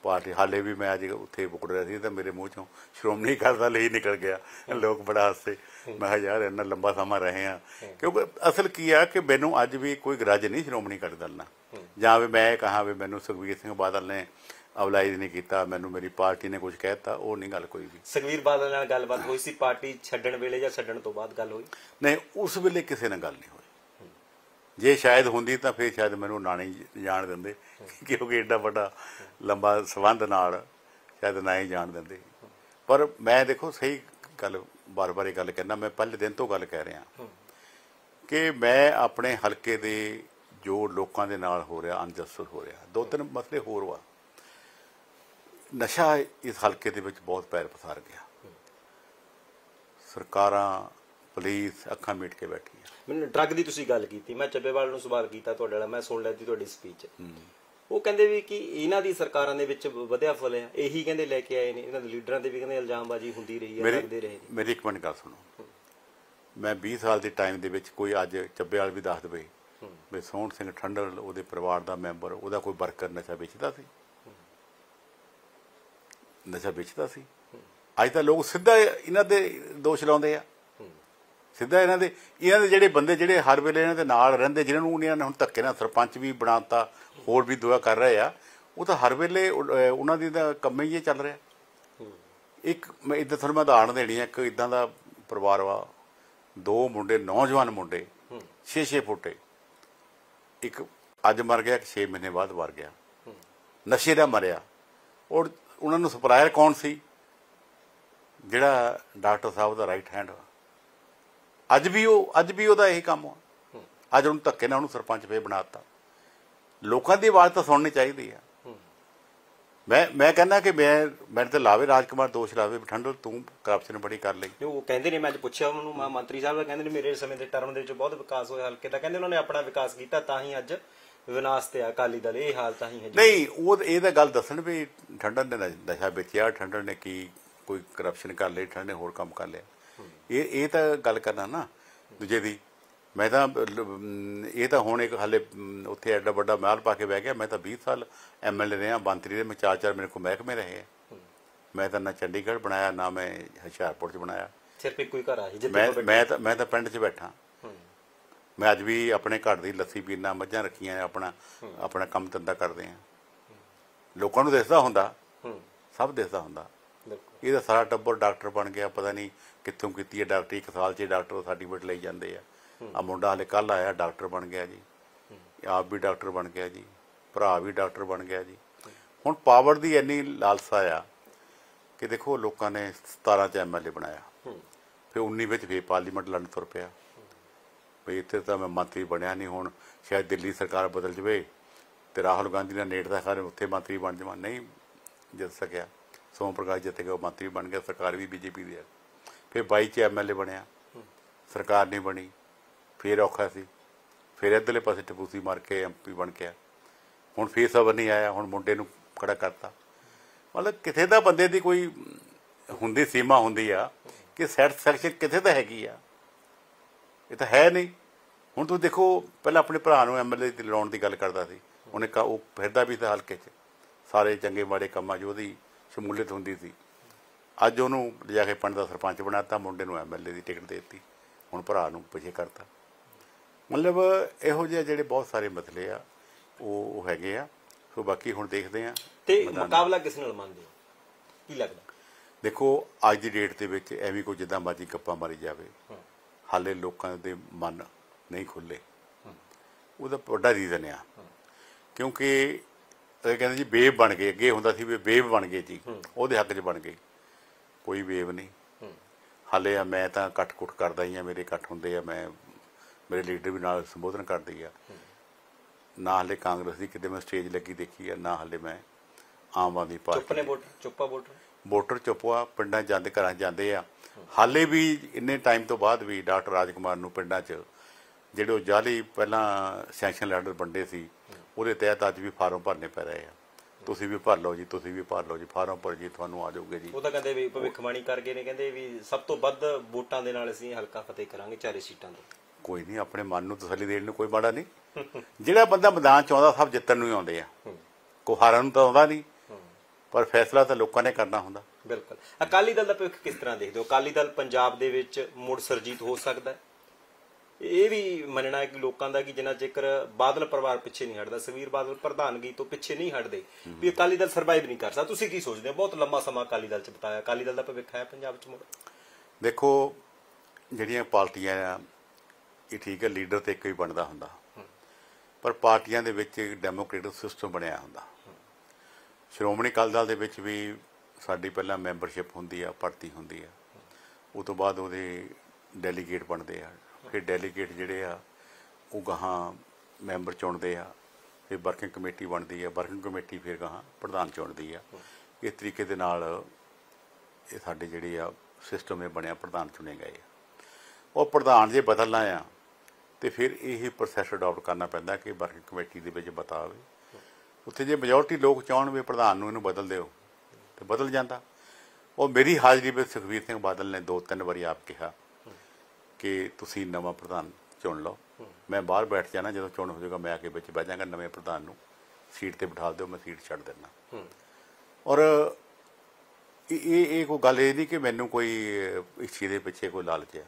Speaker 1: ਪਾਰਟੀ ਹਾਲੇ ਵੀ ਮੈਂ ਅੱਜ ਉੱਥੇ ਬੁਕੜ ਰਿਹਾ ਸੀ ਤਾਂ ਮੇਰੇ ਮੂੰਹ ਚੋਂ ਸ਼੍ਰੋਮਣੀ ਕਰਦਾ ਲਈ ਨਿਕਲ ਗਿਆ। ਲੋਕ ਬੜਾ ਹੱਸੇ। ਮੈਂ ਕਿਹਾ ਯਾਰ ਇੰਨਾ ਲੰਬਾ ਸਮਾਂ ਰਹੇ ਆ। ਕਿਉਂਕਿ ਅਸਲ ਕੀ ਆ ਕਿ ਮੈਨੂੰ ਅੱਜ ਵੀ ਕੋਈ ਗਰਜ ਨਹੀਂ ਸ਼੍ਰੋਮਣੀ ਅਕਾਲੀ ਦਲ ਨਾਲ। ਜਾਂ ਵੀ ਮੈਂ ਕਹਾਂ ਵੀ ਮੈਨੂੰ ਸੁਖਬੀਰ ਸਿੰਘ ਬਾਦਲ ਨੇ ਅਵਲਾਈਜ਼ ਨਹੀਂ ਕੀਤਾ ਮੈਨੂੰ ਮੇਰੀ ਪਾਰਟੀ ਨੇ ਕੁਝ ਕਹਿਤਾ ਉਹ ਨਹੀਂ ਗੱਲ ਕੋਈ ਵੀ।
Speaker 2: ਸੁਖਵੀਰ ਬਾਦਲ ਨਾਲ ਗੱਲਬਾਤ ਹੋਈ ਸੀ ਪਾਰਟੀ ਛੱਡਣ ਵੇਲੇ ਜਾਂ ਛੱਡਣ ਤੋਂ ਬਾਅਦ ਗੱਲ ਹੋਈ?
Speaker 1: ਨਹੀਂ ਉਸ ਵੇਲੇ ਕਿਸੇ ਨਾਲ ਗੱਲ ਨਹੀਂ ਹੋਈ। ਜੇ ਸ਼ਾਇਦ ਹੁੰਦੀ ਤਾਂ ਫਿਰ ਸ਼ਾਇਦ ਮੈਨੂੰ ਨਾ ਨਹੀਂ ਜਾਣ ਦਿੰਦੇ ਕਿਉਂਕਿ ਏਡਾ ਵੱਡਾ ਲੰਬਾ ਸਬੰਧ ਨਾਲ ਸ਼ਾਇਦ ਨਾ ਹੀ ਜਾਣ ਦਿੰਦੇ। ਪਰ ਮੈਂ ਦੇਖੋ ਸਹੀ ਗੱਲ ਬਾਰ-ਬਾਰ ਇਹ ਗੱਲ ਕਹਿਣਾ ਮੈਂ ਪਹਿਲੇ ਦਿਨ ਤੋਂ ਗੱਲ ਕਹਿ ਰਿਹਾ। ਕਿ ਮੈਂ ਆਪਣੇ ਹਲਕੇ ਦੇ ਜੋ ਲੋਕਾਂ ਦੇ ਨਾਲ ਹੋ ਰਿਹਾ ਅਨਜਸਟਿਸ ਹੋ ਰਿਹਾ ਦੋ ਤਿੰਨ ਮਸਲੇ ਹੋਰ ਵਾ। ਨਸ਼ਾ ਇਸ ਹਲਕੇ ਦੇ ਵਿੱਚ ਬਹੁਤ ਪੈਰ ਪਸਾਰ ਗਿਆ। ਸਰਕਾਰਾਂ ਪੁਲਿਸ ਅੱਖਾਂ ਮੀਟ ਕੇ ਬੈਠੀਆਂ।
Speaker 2: ਮੈਨੂੰ ਡਰੱਗ ਦੀ ਤੁਸੀਂ ਗੱਲ ਕੀਤੀ ਮੈਂ ਚੱਬੇਵਾਲ ਨੂੰ ਸਵਾਲ ਕੀਤਾ ਤੁਹਾਡੇ ਨਾਲ ਮੈਂ ਸੁਣ ਲਿਆ ਸੀ ਤੁਹਾਡੀ ਸਪੀਚ ਉਹ ਕਹਿੰਦੇ ਵੀ ਕਿ ਇਹਨਾਂ ਦੀ ਸਰਕਾਰਾਂ ਦੇ ਵਿੱਚ ਵਧਿਆ ਫੁੱਲਿਆ ਇਹੀ ਕਹਿੰਦੇ ਲੈ ਕੇ ਆਏ ਨੇ ਇਹਨਾਂ ਦੇ ਲੀਡਰਾਂ ਤੇ ਵੀ ਕਹਿੰਦੇ ਇਲਜ਼ਾਮਬਾਜ਼ੀ ਹੁੰਦੀ ਰਹੀ ਹੈ ਲੱਗਦੇ ਰਹੇ
Speaker 1: ਮੇਰੀ
Speaker 2: ਨੇ।
Speaker 1: ਮੇਰੀ ਇੱਕ ਮਿੰਟ ਗੱਲ ਸੁਣੋ। ਮੈਂ 20 ਸਾਲ ਦੇ ਟਾਈਮ ਦੇ ਵਿੱਚ ਕੋਈ ਅੱਜ ਚੱਬੇ ਵਾਲ ਵੀ ਦੱਸ ਦਵੇ ਵੀ ਸੋਹਣ ਸਿੰਘ ਠੰਡਲ ਉਹਦੇ ਪਰਿਵਾਰ ਦਾ ਮੈਂਬਰ ਉਹਦਾ ਕੋਈ ਵਰਕਰ ਨਸ਼ਾ ਵੇਚਦਾ ਸੀ। ਨਸ਼ਾ ਵੇਚਦਾ ਸੀ। ਅੱਜ ਤਾਂ ਲੋਕ ਸਿੱਧਾ ਇਹਨਾਂ ਦੇ ਦੋਸ਼ ਲਾਉਂਦੇ ਆ। ਸਿੱਧਾ ਇਹਨਾਂ ਦੇ ਇਹਨਾਂ ਦੇ ਜਿਹੜੇ ਬੰਦੇ ਜਿਹੜੇ ਹਰ ਵੇਲੇ ਇਹਨਾਂ ਦੇ ਨਾਲ ਰਹਿੰਦੇ ਜਿਹਨਾਂ ਨੂੰ ਇਹਨਾਂ ਨੇ ਹੁਣ ਧੱਕੇ ਨਾਲ ਸਰਪੰਚ ਵੀ ਬਣਾਤਾ, ਹੋਰ ਵੀ ਦੁਆ ਕਰ ਰਹੇ ਆ, ਉਹ ਤਾਂ ਹਰ ਵੇਲੇ ਉਹਨਾਂ ਦੀ ਤਾਂ ਕੰਮ ਹੀ ਇਹ ਚੱਲ ਰਿਹਾ। ਇੱਕ ਮੈਂ ਇਦਾਂ ਤੁਹਾਨੂੰ ਮੈਂ ਉਦਾਹਰਨ ਦੇਣੀ ਆ, ਇੱਕ ਇਦਾਂ ਦਾ ਪਰਿਵਾਰ ਵਾ। ਦੋ ਮੁੰਡੇ, ਨੌਜਵਾਨ ਮੁੰਡੇ 6-6 ਫੁੱਟੇ। ਇੱਕ ਅੱਜ ਮਰ ਗਿਆ, ਇੱਕ 6 ਮਹੀਨੇ ਬਾਅਦ ਮਰ ਗਿਆ। ਨਸ਼ੇ ਦਾ ਮਰਿਆ। ਔਰ ਉਹਨਾਂ ਨੂੰ ਸਪਲਾਇਰ ਕੌਣ ਸੀ? ਜਿਹੜਾ ਡਾਕਟਰ ਸਾਹਿਬ ਦਾ ਰਾਈਟ ਹੈਂਡ ਅੱਜ ਵੀ ਉਹ ਅੱਜ ਵੀ ਉਹਦਾ ਇਹੀ ਕੰਮ ਆ। ਅੱਜ ਉਹਨੂੰ ਧੱਕੇ ਨਾਲ ਉਹਨੂੰ ਸਰਪੰਚ ਫੇ ਬਣਾਤਾ ਲੋਕਾਂ ਦੀ ਆਵਾਜ਼ ਤਾਂ ਸੁਣਨੀ ਚਾਹੀਦੀ ਆ। ਮੈਂ ਮੈਂ ਕਹਿੰਦਾ ਕਿ ਮੈਂ ਮੇਰੇ ਤੇ ਲਾਵੇ ਰਾਜਕੁਮਾਰ, ਦੋਸ਼ ਲਾਵੇ ਬਠੰਡਲ ਤੂੰ ਕਰਪਸ਼ਨ ਬੜੀ ਕਰ ਲਈ।
Speaker 2: ਉਹ ਕਹਿੰਦੇ ਨੇ, ਮੈਂ ਅੱਜ ਪੁੱਛਿਆ ਉਹਨੂੰ, ਮਾ ਮੰਤਰੀ ਸਾਹਿਬ ਕਹਿੰਦੇ ਨੇ, ਮੇਰੇ ਸਮੇਂ ਦੇ ਟਰਮ ਦੇ ਵਿੱਚ ਬਹੁਤ ਵਿਕਾਸ ਹੋਇਆ, ਹਲਕੇ ਦਾ। ਕਹਿੰਦੇ ਉਹਨਾਂ ਨੇ ਆਪਣਾ ਵਿਕਾਸ ਕੀਤਾ, ਤਾਂ ਹੀ ਅੱਜ ਵਿਨਾਸ਼ ਤੇ ਆ ਅਕਾਲੀ ਦਲ ਇਹ ਹਾਲ ਤਾਂ ਹੀ ਹੈ
Speaker 1: ਨਹੀਂ ਉਹ ਇਹ ਤਾਂ ਗੱਲ ਦੱਸਣ ਵੀ ਠੰਡਲ ਨੇ ਨਸ਼- ਵੇਚਿਆ ਠੰਡਲ ਨੇ ਕੀ ਕੋਈ ਕਰਪਸ਼ਨ ਕਰ ਲਈ ਠੰਡਲ ਨੇ ਹੋਰ ਕੰਮ ਕਰ ਲਿਆ। ਇਹ ਇਹ ਤਾਂ ਗੱਲ ਕਰਨਾ ਨਾ ਦੂਜੇ ਦੀ। ਮੈਂ ਤਾਂ ਇਹ ਤਾਂ ਹੁਣ ਇੱਕ ਹਾਲੇ ਉੱਥੇ ਐਡਾ ਵੱਡਾ ਮਹਿਲ ਪਾ ਕੇ ਬਹਿ ਗਿਆ ਮੈਂ ਤਾਂ 20 ਸਾਲ ਐਮਐਲਏ ਰਿਹਾ ਮੰਤਰੀ ਦੇ ਮੈਂ ਚਾਰ ਚਾਰ ਮੇਰੇ ਕੋਲ ਮਹਿਕਮੇ ਰਹੇ ਮੈਂ ਤਾਂ ਨਾ ਚੰਡੀਗੜ੍ਹ ਬਣਾਇਆ ਨਾ ਮੈਂ ਹੁਸ਼ਿਆਰਪੁਰ ਚ ਬਣਾਇਆ।
Speaker 2: ਸਿਰਫ ਇੱਕੋ ਹੀ ਘਰ ਆ ਜਿੱਥੇ
Speaker 1: ਮੈਂ ਮੈਂ ਤਾਂ ਮੈਂ ਤਾਂ ਪਿੰਡ 'ਚ ਬੈਠਾ। ਮੈਂ ਅੱਜ ਵੀ ਆਪਣੇ ਘਰ ਦੀ ਲੱਸੀ ਪੀਣਾ ਮੱਝਾਂ ਰੱਖੀਆਂ ਆਪਣਾ ਆਪਣਾ ਕੰਮ ਧੰਦਾ ਕਰਦੇ ਆ ਲੋਕਾਂ ਨੂੰ ਦਿਸਦਾ ਹੁੰਦਾ। ਸਭ ਦਿਸਦਾ ਹੁੰਦਾ। ਇਹਦਾ ਸਾਰਾ ਟੱਬਰ ਡਾਕਟਰ ਬਣ ਗਿਆ ਪਤਾ ਨਹੀਂ ਕਿੱਥੋਂ ਕੀਤੀ ਹੈ ਡਾਕਟਰੀ ਇੱਕ ਸਾਲ 'ਚ ਡਾਕਟਰ ਸਰਟੀਫਿਕੇਟ ਲਈ ਜਾਂਦੇ ਆ। ਆ ਮੁੰਡਾ ਹਲੇ ਕੱਲ ਆਇਆ ਡਾਕਟਰ ਬਣ ਗਿਆ ਜੀ। ਆਪ ਵੀ ਡਾਕਟਰ ਬਣ ਗਿਆ ਜੀ। ਭਰਾ ਵੀ ਡਾਕਟਰ ਬਣ ਗਿਆ ਜੀ। ਹੁਣ ਪਾਵਰ ਦੀ ਇੰਨੀ ਲਾਲਸਾ ਆ ਕਿ ਦੇਖੋ ਲੋਕਾਂ ਨੇ 17 ਚ ਐਮਐਲਏ ਬਣਾਇਆ। ਫਿਰ 19 ਵਿੱਚ ਫੇਰ ਪਾਰਲੀਮੈਂਟ ਲੜਨ ਤੁਰ ਪਿਆ। ਵੀ ਇੱਥੇ ਤਾਂ ਮੈਂ ਮੰਤਰੀ ਬਣਿਆ ਨਹੀਂ ਹੁਣ, ਸ਼ਾਇਦ ਦਿੱਲੀ ਸਰਕਾਰ ਬਦਲ ਜਵੇ ਤੇ ਰਾਹੁਲ ਗਾਂਧੀ ਨਾਲ ਨੇੜ ਦਾ ਉੱਥੇ ਮੰਤਰੀ ਬਣ ਜਾਵਾਂ। ਨਹੀਂ ਜਿੱਤ ਸਕਿਆ। ਸੋਮ ਪ੍ਰਕਾਸ਼ ਜਿੱਤ ਗਿਆ ਉਹ ਮੰਤਰੀ ਬਣ ਗਿਆ, ਸਰਕਾਰ ਵੀ ਬੀਜੇਪੀ ਦੀ ਹੈ। ਫਿਰ 22 ਚ ਐਮਐਲਏ ਬਣਿਆ। ਸਰਕਾਰ ਨਹੀਂ ਬਣੀ। ਫਿਰ ਔਖਾ ਸੀ। ਫਿਰ ਇੱਧਰਲੇ ਪਾਸੇ ਟਪੂਸੀ ਮਾਰ ਕੇ ਐਮਪੀ ਬਣ ਗਿਆ ਹੁਣ ਫੇਰ ਸਬਰ ਨਹੀਂ ਆਇਆ, ਹੁਣ ਮੁੰਡੇ ਨੂੰ ਖੜਾ ਕਰਤਾ। ਮਤਲਬ ਕਿਥੇ ਦਾ ਬੰਦੇ ਦੀ ਕੋਈ ਹੁੰਦੀ ਸੀਮਾ ਹੁੰਦੀ ਆ ਕਿ ਸੈਟੀਸਫੈਕਸ਼ਨ ਕਿਥੇ ਤਾਂ ਹੈਗੀ ਆ। ਇਹ ਤਾਂ ਹੈ ਨਹੀਂ। ਹੁਣ ਤੁਸੀਂ ਦੇਖੋ ਪਹਿਲਾਂ ਆਪਣੇ ਭਰਾ ਨੂੰ ਐਮਐਲਏ ਦੀ ਲਾਉਣ ਦੀ ਗੱਲ ਕਰਦਾ ਸੀ। ਉਹਨੇ ਕਹਾ ਉਹ ਫਿਰਦਾ ਵੀ ਤਾਂ ਹਲਕੇ 'ਚ। ਸਾਰੇ ਚੰਗੇ ਮਾੜੇ ਕੰਮਾਂ 'ਚ ਉਹਦੀ ਸ਼ਮੂਲੀਅਤ ਹੁੰਦੀ ਸੀ। ਅੱਜ ਉਹਨੂੰ ਲਿਜਾ ਕੇ ਪਿੰਡ ਦਾ ਸਰਪੰਚ ਬਣਾਤਾ ਮੁੰਡੇ ਨੂੰ ਐਮਐਲਏ ਦੀ ਟਿਕਟ ਦੇ ਦਿੱਤੀ। ਹੁਣ ਭਰਾ ਨੂੰ ਪਿੱਛੇ ਕਰਤਾ। ਮਤਲਬ ਇਹੋ ਜਿਹੇ ਜਿਹੜੇ ਬਹੁਤ ਸਾਰੇ ਮਸਲੇ ਆ ਉਹ ਉਹ ਹੈਗੇ ਆ। ਸੋ ਬਾਕੀ ਹੁਣ ਦੇਖਦੇ ਆ।
Speaker 2: ਤੇ ਮੁਕਾਬਲਾ ਕਿਸ ਨਾਲ ਮੰਨਦੇ ਹੋ? ਕੀ ਲੱਗਦਾ?
Speaker 1: ਦੇਖੋ ਅੱਜ ਦੀ ਡੇਟ ਦੇ ਵਿੱਚ ਐਵੇਂ ਕੋਈ ਜਿੱਦਾਂ ਮਰਜ਼ੀ ਗੱਪਾਂ ਮਾਰੀ ਜਾਵੇ। ਹਾਲੇ ਲੋਕਾਂ ਦੇ ਮਨ ਨਹੀਂ ਖੁੱਲੇ। ਉਹਦਾ ਵੱਡਾ ਰੀਜ਼ਨ ਆ। ਕਿਉਂਕਿ ਇਹ ਕਹਿੰਦੇ ਜੀ ਵੇਵ ਬਣ ਗਏ ਅੱਗੇ ਹੁੰਦਾ ਸੀ ਵੀ ਵੇਵ ਬਣ ਗਏ ਜੀ। ਉਹਦੇ ਹੱਕ 'ਚ ਬਣ ਗਏ। ਕੋਈ ਵੇਵ ਨਹੀਂ। ਹਾਲੇ ਆ ਮੈਂ ਤਾਂ ਕੱਟ-ਕੁੱਟ ਕਰਦਾ ਹੀ ਆ ਮੇਰੇ ਇਕੱਠ ਹੁੰਦੇ ਆ ਮੈਂ ਮੇਰੇ ਲੀਡਰ ਵੀ ਨਾਲ ਸੰਬੋਧਨ ਕਰਦੀ ਆ। ਨਾ ਹਾਲੇ ਕਾਂਗਰਸ ਦੀ ਕਿਤੇ ਮੈਂ ਸਟੇਜ ਲੱਗੀ ਦੇਖੀ ਆ ਨਾ ਹਾਲੇ ਮੈਂ ਆਮ ਆਦਮੀ
Speaker 2: ਚੁੱਪ
Speaker 1: ਪਾਰਟੀ
Speaker 2: ਨੇ ਵੋਟਰ ਚੁੱਪਾ ਵੋਟਰ
Speaker 1: ਵੋਟਰ ਚੁੱਪਵਾ ਪਿੰਡਾਂ ਜਾਂਦੇ ਘਰਾਂ ਜਾਂਦੇ ਆ। ਹਾਲੇ ਵੀ ਇੰਨੇ ਟਾਈਮ ਤੋਂ ਬਾਅਦ ਵੀ ਡਾਕਟਰ ਰਾਜਕੁਮਾਰ ਨੂੰ ਪਿੰਡਾਂ 'ਚ ਜਿਹੜੇ ਉਹ ਜਾਲੀ ਪਹਿਲਾਂ ਸੈਂਕਸ਼ਨ ਲੈਟਰ ਵੰਡੇ ਸੀ ਉਹਦੇ ਤਹਿਤ ਅੱਜ ਵੀ ਫਾਰਮ ਭਰਨੇ ਪੈ ਰਹੇ ਆ। ਤੁਸੀਂ ਵੀ ਭਰ ਲਓ ਜੀ ਤੁਸੀਂ ਵੀ ਭਰ ਲਓ ਜੀ ਫਾਰਮ ਭਰ ਜੀ ਤੁਹਾਨੂੰ ਆ ਜਾਊਗੇ ਜੀ।
Speaker 2: ਉਹ ਤਾਂ ਕਹਿੰਦੇ ਵੀ ਭਵਿੱਖਬਾਣੀ ਕਰਕੇ ਨੇ ਕਹਿੰਦੇ ਵੀ ਸਭ ਤੋਂ ਵੱਧ ਵੋਟਾਂ ਦੇ ਨਾਲ ਅਸੀਂ ਹਲਕਾ ਫਤਿਹ ਕਰਾਂਗੇ ਚਾਰੇ ਸੀਟਾਂ ਤੋਂ।
Speaker 1: ਕੋਈ ਨਹੀਂ ਆਪਣੇ ਮਨ ਨੂੰ ਤਸੱਲੀ ਦੇਣ ਨੂੰ ਕੋਈ ਮਾੜਾ ਨਹੀਂ। ਜਿਹੜਾ ਬੰਦਾ ਮੈਦਾਨ 'ਚ ਆਉਂਦਾ ਸਭ ਜਿੱਤਣ ਨੂੰ ਹੀ ਆਉਂਦੇ ਆ। ਹਾਰਨ ਨੂੰ ਤਾਂ ਆਉਂਦਾ ਨਹੀਂ। ਪਰ ਫੈਸਲਾ ਤਾਂ ਲੋਕਾਂ ਨੇ ਕਰਨਾ ਹੁੰਦਾ।
Speaker 2: ਬਿਲਕੁਲ। ਅਕਾਲੀ ਦਲ ਦਾ ਭਵਿੱਖ ਕਿਸ ਤਰ੍ਹਾਂ ਦੇਖਦੇ ਹੋ? ਅਕਾਲੀ ਦਲ ਪੰਜਾਬ ਦੇ ਵਿੱਚ ਮੁੜ ਸਰਜੀਤ ਹੋ ਸਕਦਾ ਹੈ? ਇਹ ਵੀ ਮੰਨਣਾ ਹੈ ਕਿ ਲੋਕਾਂ ਦਾ ਕਿ ਜਿੰਨਾ ਜੇਕਰ ਬਾਦਲ ਪਰਿਵਾਰ ਪਿੱਛੇ ਨਹੀਂ ਹਟਦਾ ਸਵੀਰ ਬਾਦਲ ਪ੍ਰਧਾਨਗੀ ਤੋਂ ਪਿੱਛੇ ਨਹੀਂ ਹਟਦੇ ਵੀ ਅਕਾਲੀ ਦਲ ਸਰਵਾਈਵ ਨਹੀਂ ਕਰ ਸਕਦਾ। ਤੁਸੀਂ ਕੀ ਸੋਚਦੇ ਹੋ? ਬਹੁਤ ਲੰਮਾ ਸਮਾਂ ਅਕਾਲੀ ਦਲ ਚ ਬਤਾਇਆ। ਅਕਾਲੀ ਦਲ ਦਾ ਭਵਿੱਖ ਹੈ ਪੰਜਾਬ ਚ ਮੁੜ?
Speaker 1: ਦੇਖੋ ਜਿਹੜੀਆਂ ਪਾਰਟੀਆਂ ਆ ਇਹ ਠੀਕ ਹੈ ਲੀਡਰ ਤੇ ਇੱਕ ਹੀ ਬਣਦਾ ਹੁੰਦਾ। ਪਰ ਪਾਰਟੀਆਂ ਦੇ ਵਿੱਚ ਇੱਕ ਡੈਮੋਕ੍ਰੇਟਿਕ ਸਿਸਟਮ ਬਣਿਆ ਹੁੰਦਾ। ਸ਼੍ਰੋਮਣੀ ਅਕਾਲੀ ਦਲ ਦੇ ਵਿੱਚ ਵੀ ਸਾਡੀ ਪਹਿਲਾਂ ਮੈਂਬਰਸ਼ਿਪ ਹੁੰਦੀ ਆ, ਭਰਤੀ ਹੁੰਦੀ ਆ। ਉਸ ਤੋਂ ਬਾਅਦ ਉਹਦੇ ਡੈਲੀਗੇਟ ਬਣਦੇ ਆ। ਫਿਰ ਡੈਲੀਗੇਟ ਜਿਹੜੇ ਆ, ਉਹ ਗਾਹਾਂ ਮੈਂਬਰ ਚੁਣਦੇ ਆ। ਫਿਰ ਵਰਕਿੰਗ ਕਮੇਟੀ ਬਣਦੀ ਆ। ਵਰਕਿੰਗ ਕਮੇਟੀ ਫਿਰ ਗਾਹਾਂ ਪ੍ਰਧਾਨ ਚੁਣਦੀ ਆ। ਇਸ ਤਰੀਕੇ ਦੇ ਨਾਲ ਇਹ ਸਾਡੇ ਜਿਹੜੇ ਆ ਸਿਸਟਮ ਇਹ ਬਣਿਆ, ਪ੍ਰਧਾਨ ਚੁਣੇ ਗਏ ਆ। ਉਹ ਪ੍ਰਧਾਨ ਜੇ ਬਦਲਣਾ ਆ, ਤੇ ਫਿਰ ਇਹ ਪ੍ਰੋਸੈਸ ਅਡਾਪਟ ਕਰਨਾ ਪੈਂਦਾ ਕਿ ਵਰਕਿੰਗ ਕਮੇਟੀ ਦੇ ਵਿੱਚ ਬਤਾਵੇ। ਉੱਥੇ ਜੇ ਮੈਜੋਰਟੀ ਲੋਕ ਚਾਹਣ ਵੀ ਪ੍ਰਧਾਨ ਨੂੰ ਇਹਨੂੰ ਬਦਲ ਦਿਓ, ਤੇ ਬਦਲ ਜਾਂਦਾ। ਉਹ ਮੇਰੀ ਹਾਜ਼ਰੀ ਵਿੱਚ ਸੁਖਵੀਰ ਸਿੰਘ ਬਾਦਲ ਨੇ ਦੋ ਤਿੰਨ ਵਾਰੀ ਆਪ ਕਿਹਾ ਕਿ ਤੁਸੀਂ ਨਵਾਂ ਪ੍ਰਧਾਨ ਚੁਣ ਲਓ। ਮੈਂ ਬਾਹਰ ਬੈਠ ਜਾਣਾ, ਜਦੋਂ ਚੋਣ ਹੋ ਜਾਊਗਾ ਮੈਂ ਆ ਕੇ ਵਿੱਚ ਬਹਿ ਜਾਵਾਂਗਾ ਨਵੇਂ ਪ੍ਰਧਾਨ ਨੂੰ। ਸੀਟ ਤੇ ਬਿਠਾ ਦਿਓ, ਮੈਂ ਸੀਟ ਛੱਡ ਦਿੰਦਾ। ਔਰ ਇਹ ਇਹ ਕੋਈ ਗੱਲ ਇਹ ਨਹੀਂ ਕਿ ਮੈਨੂੰ ਕੋਈ ਇਸ ਚੀਜ਼ ਦੇ ਪਿੱਛੇ ਕੋਈ ਲਾਲਚ ਹੈ।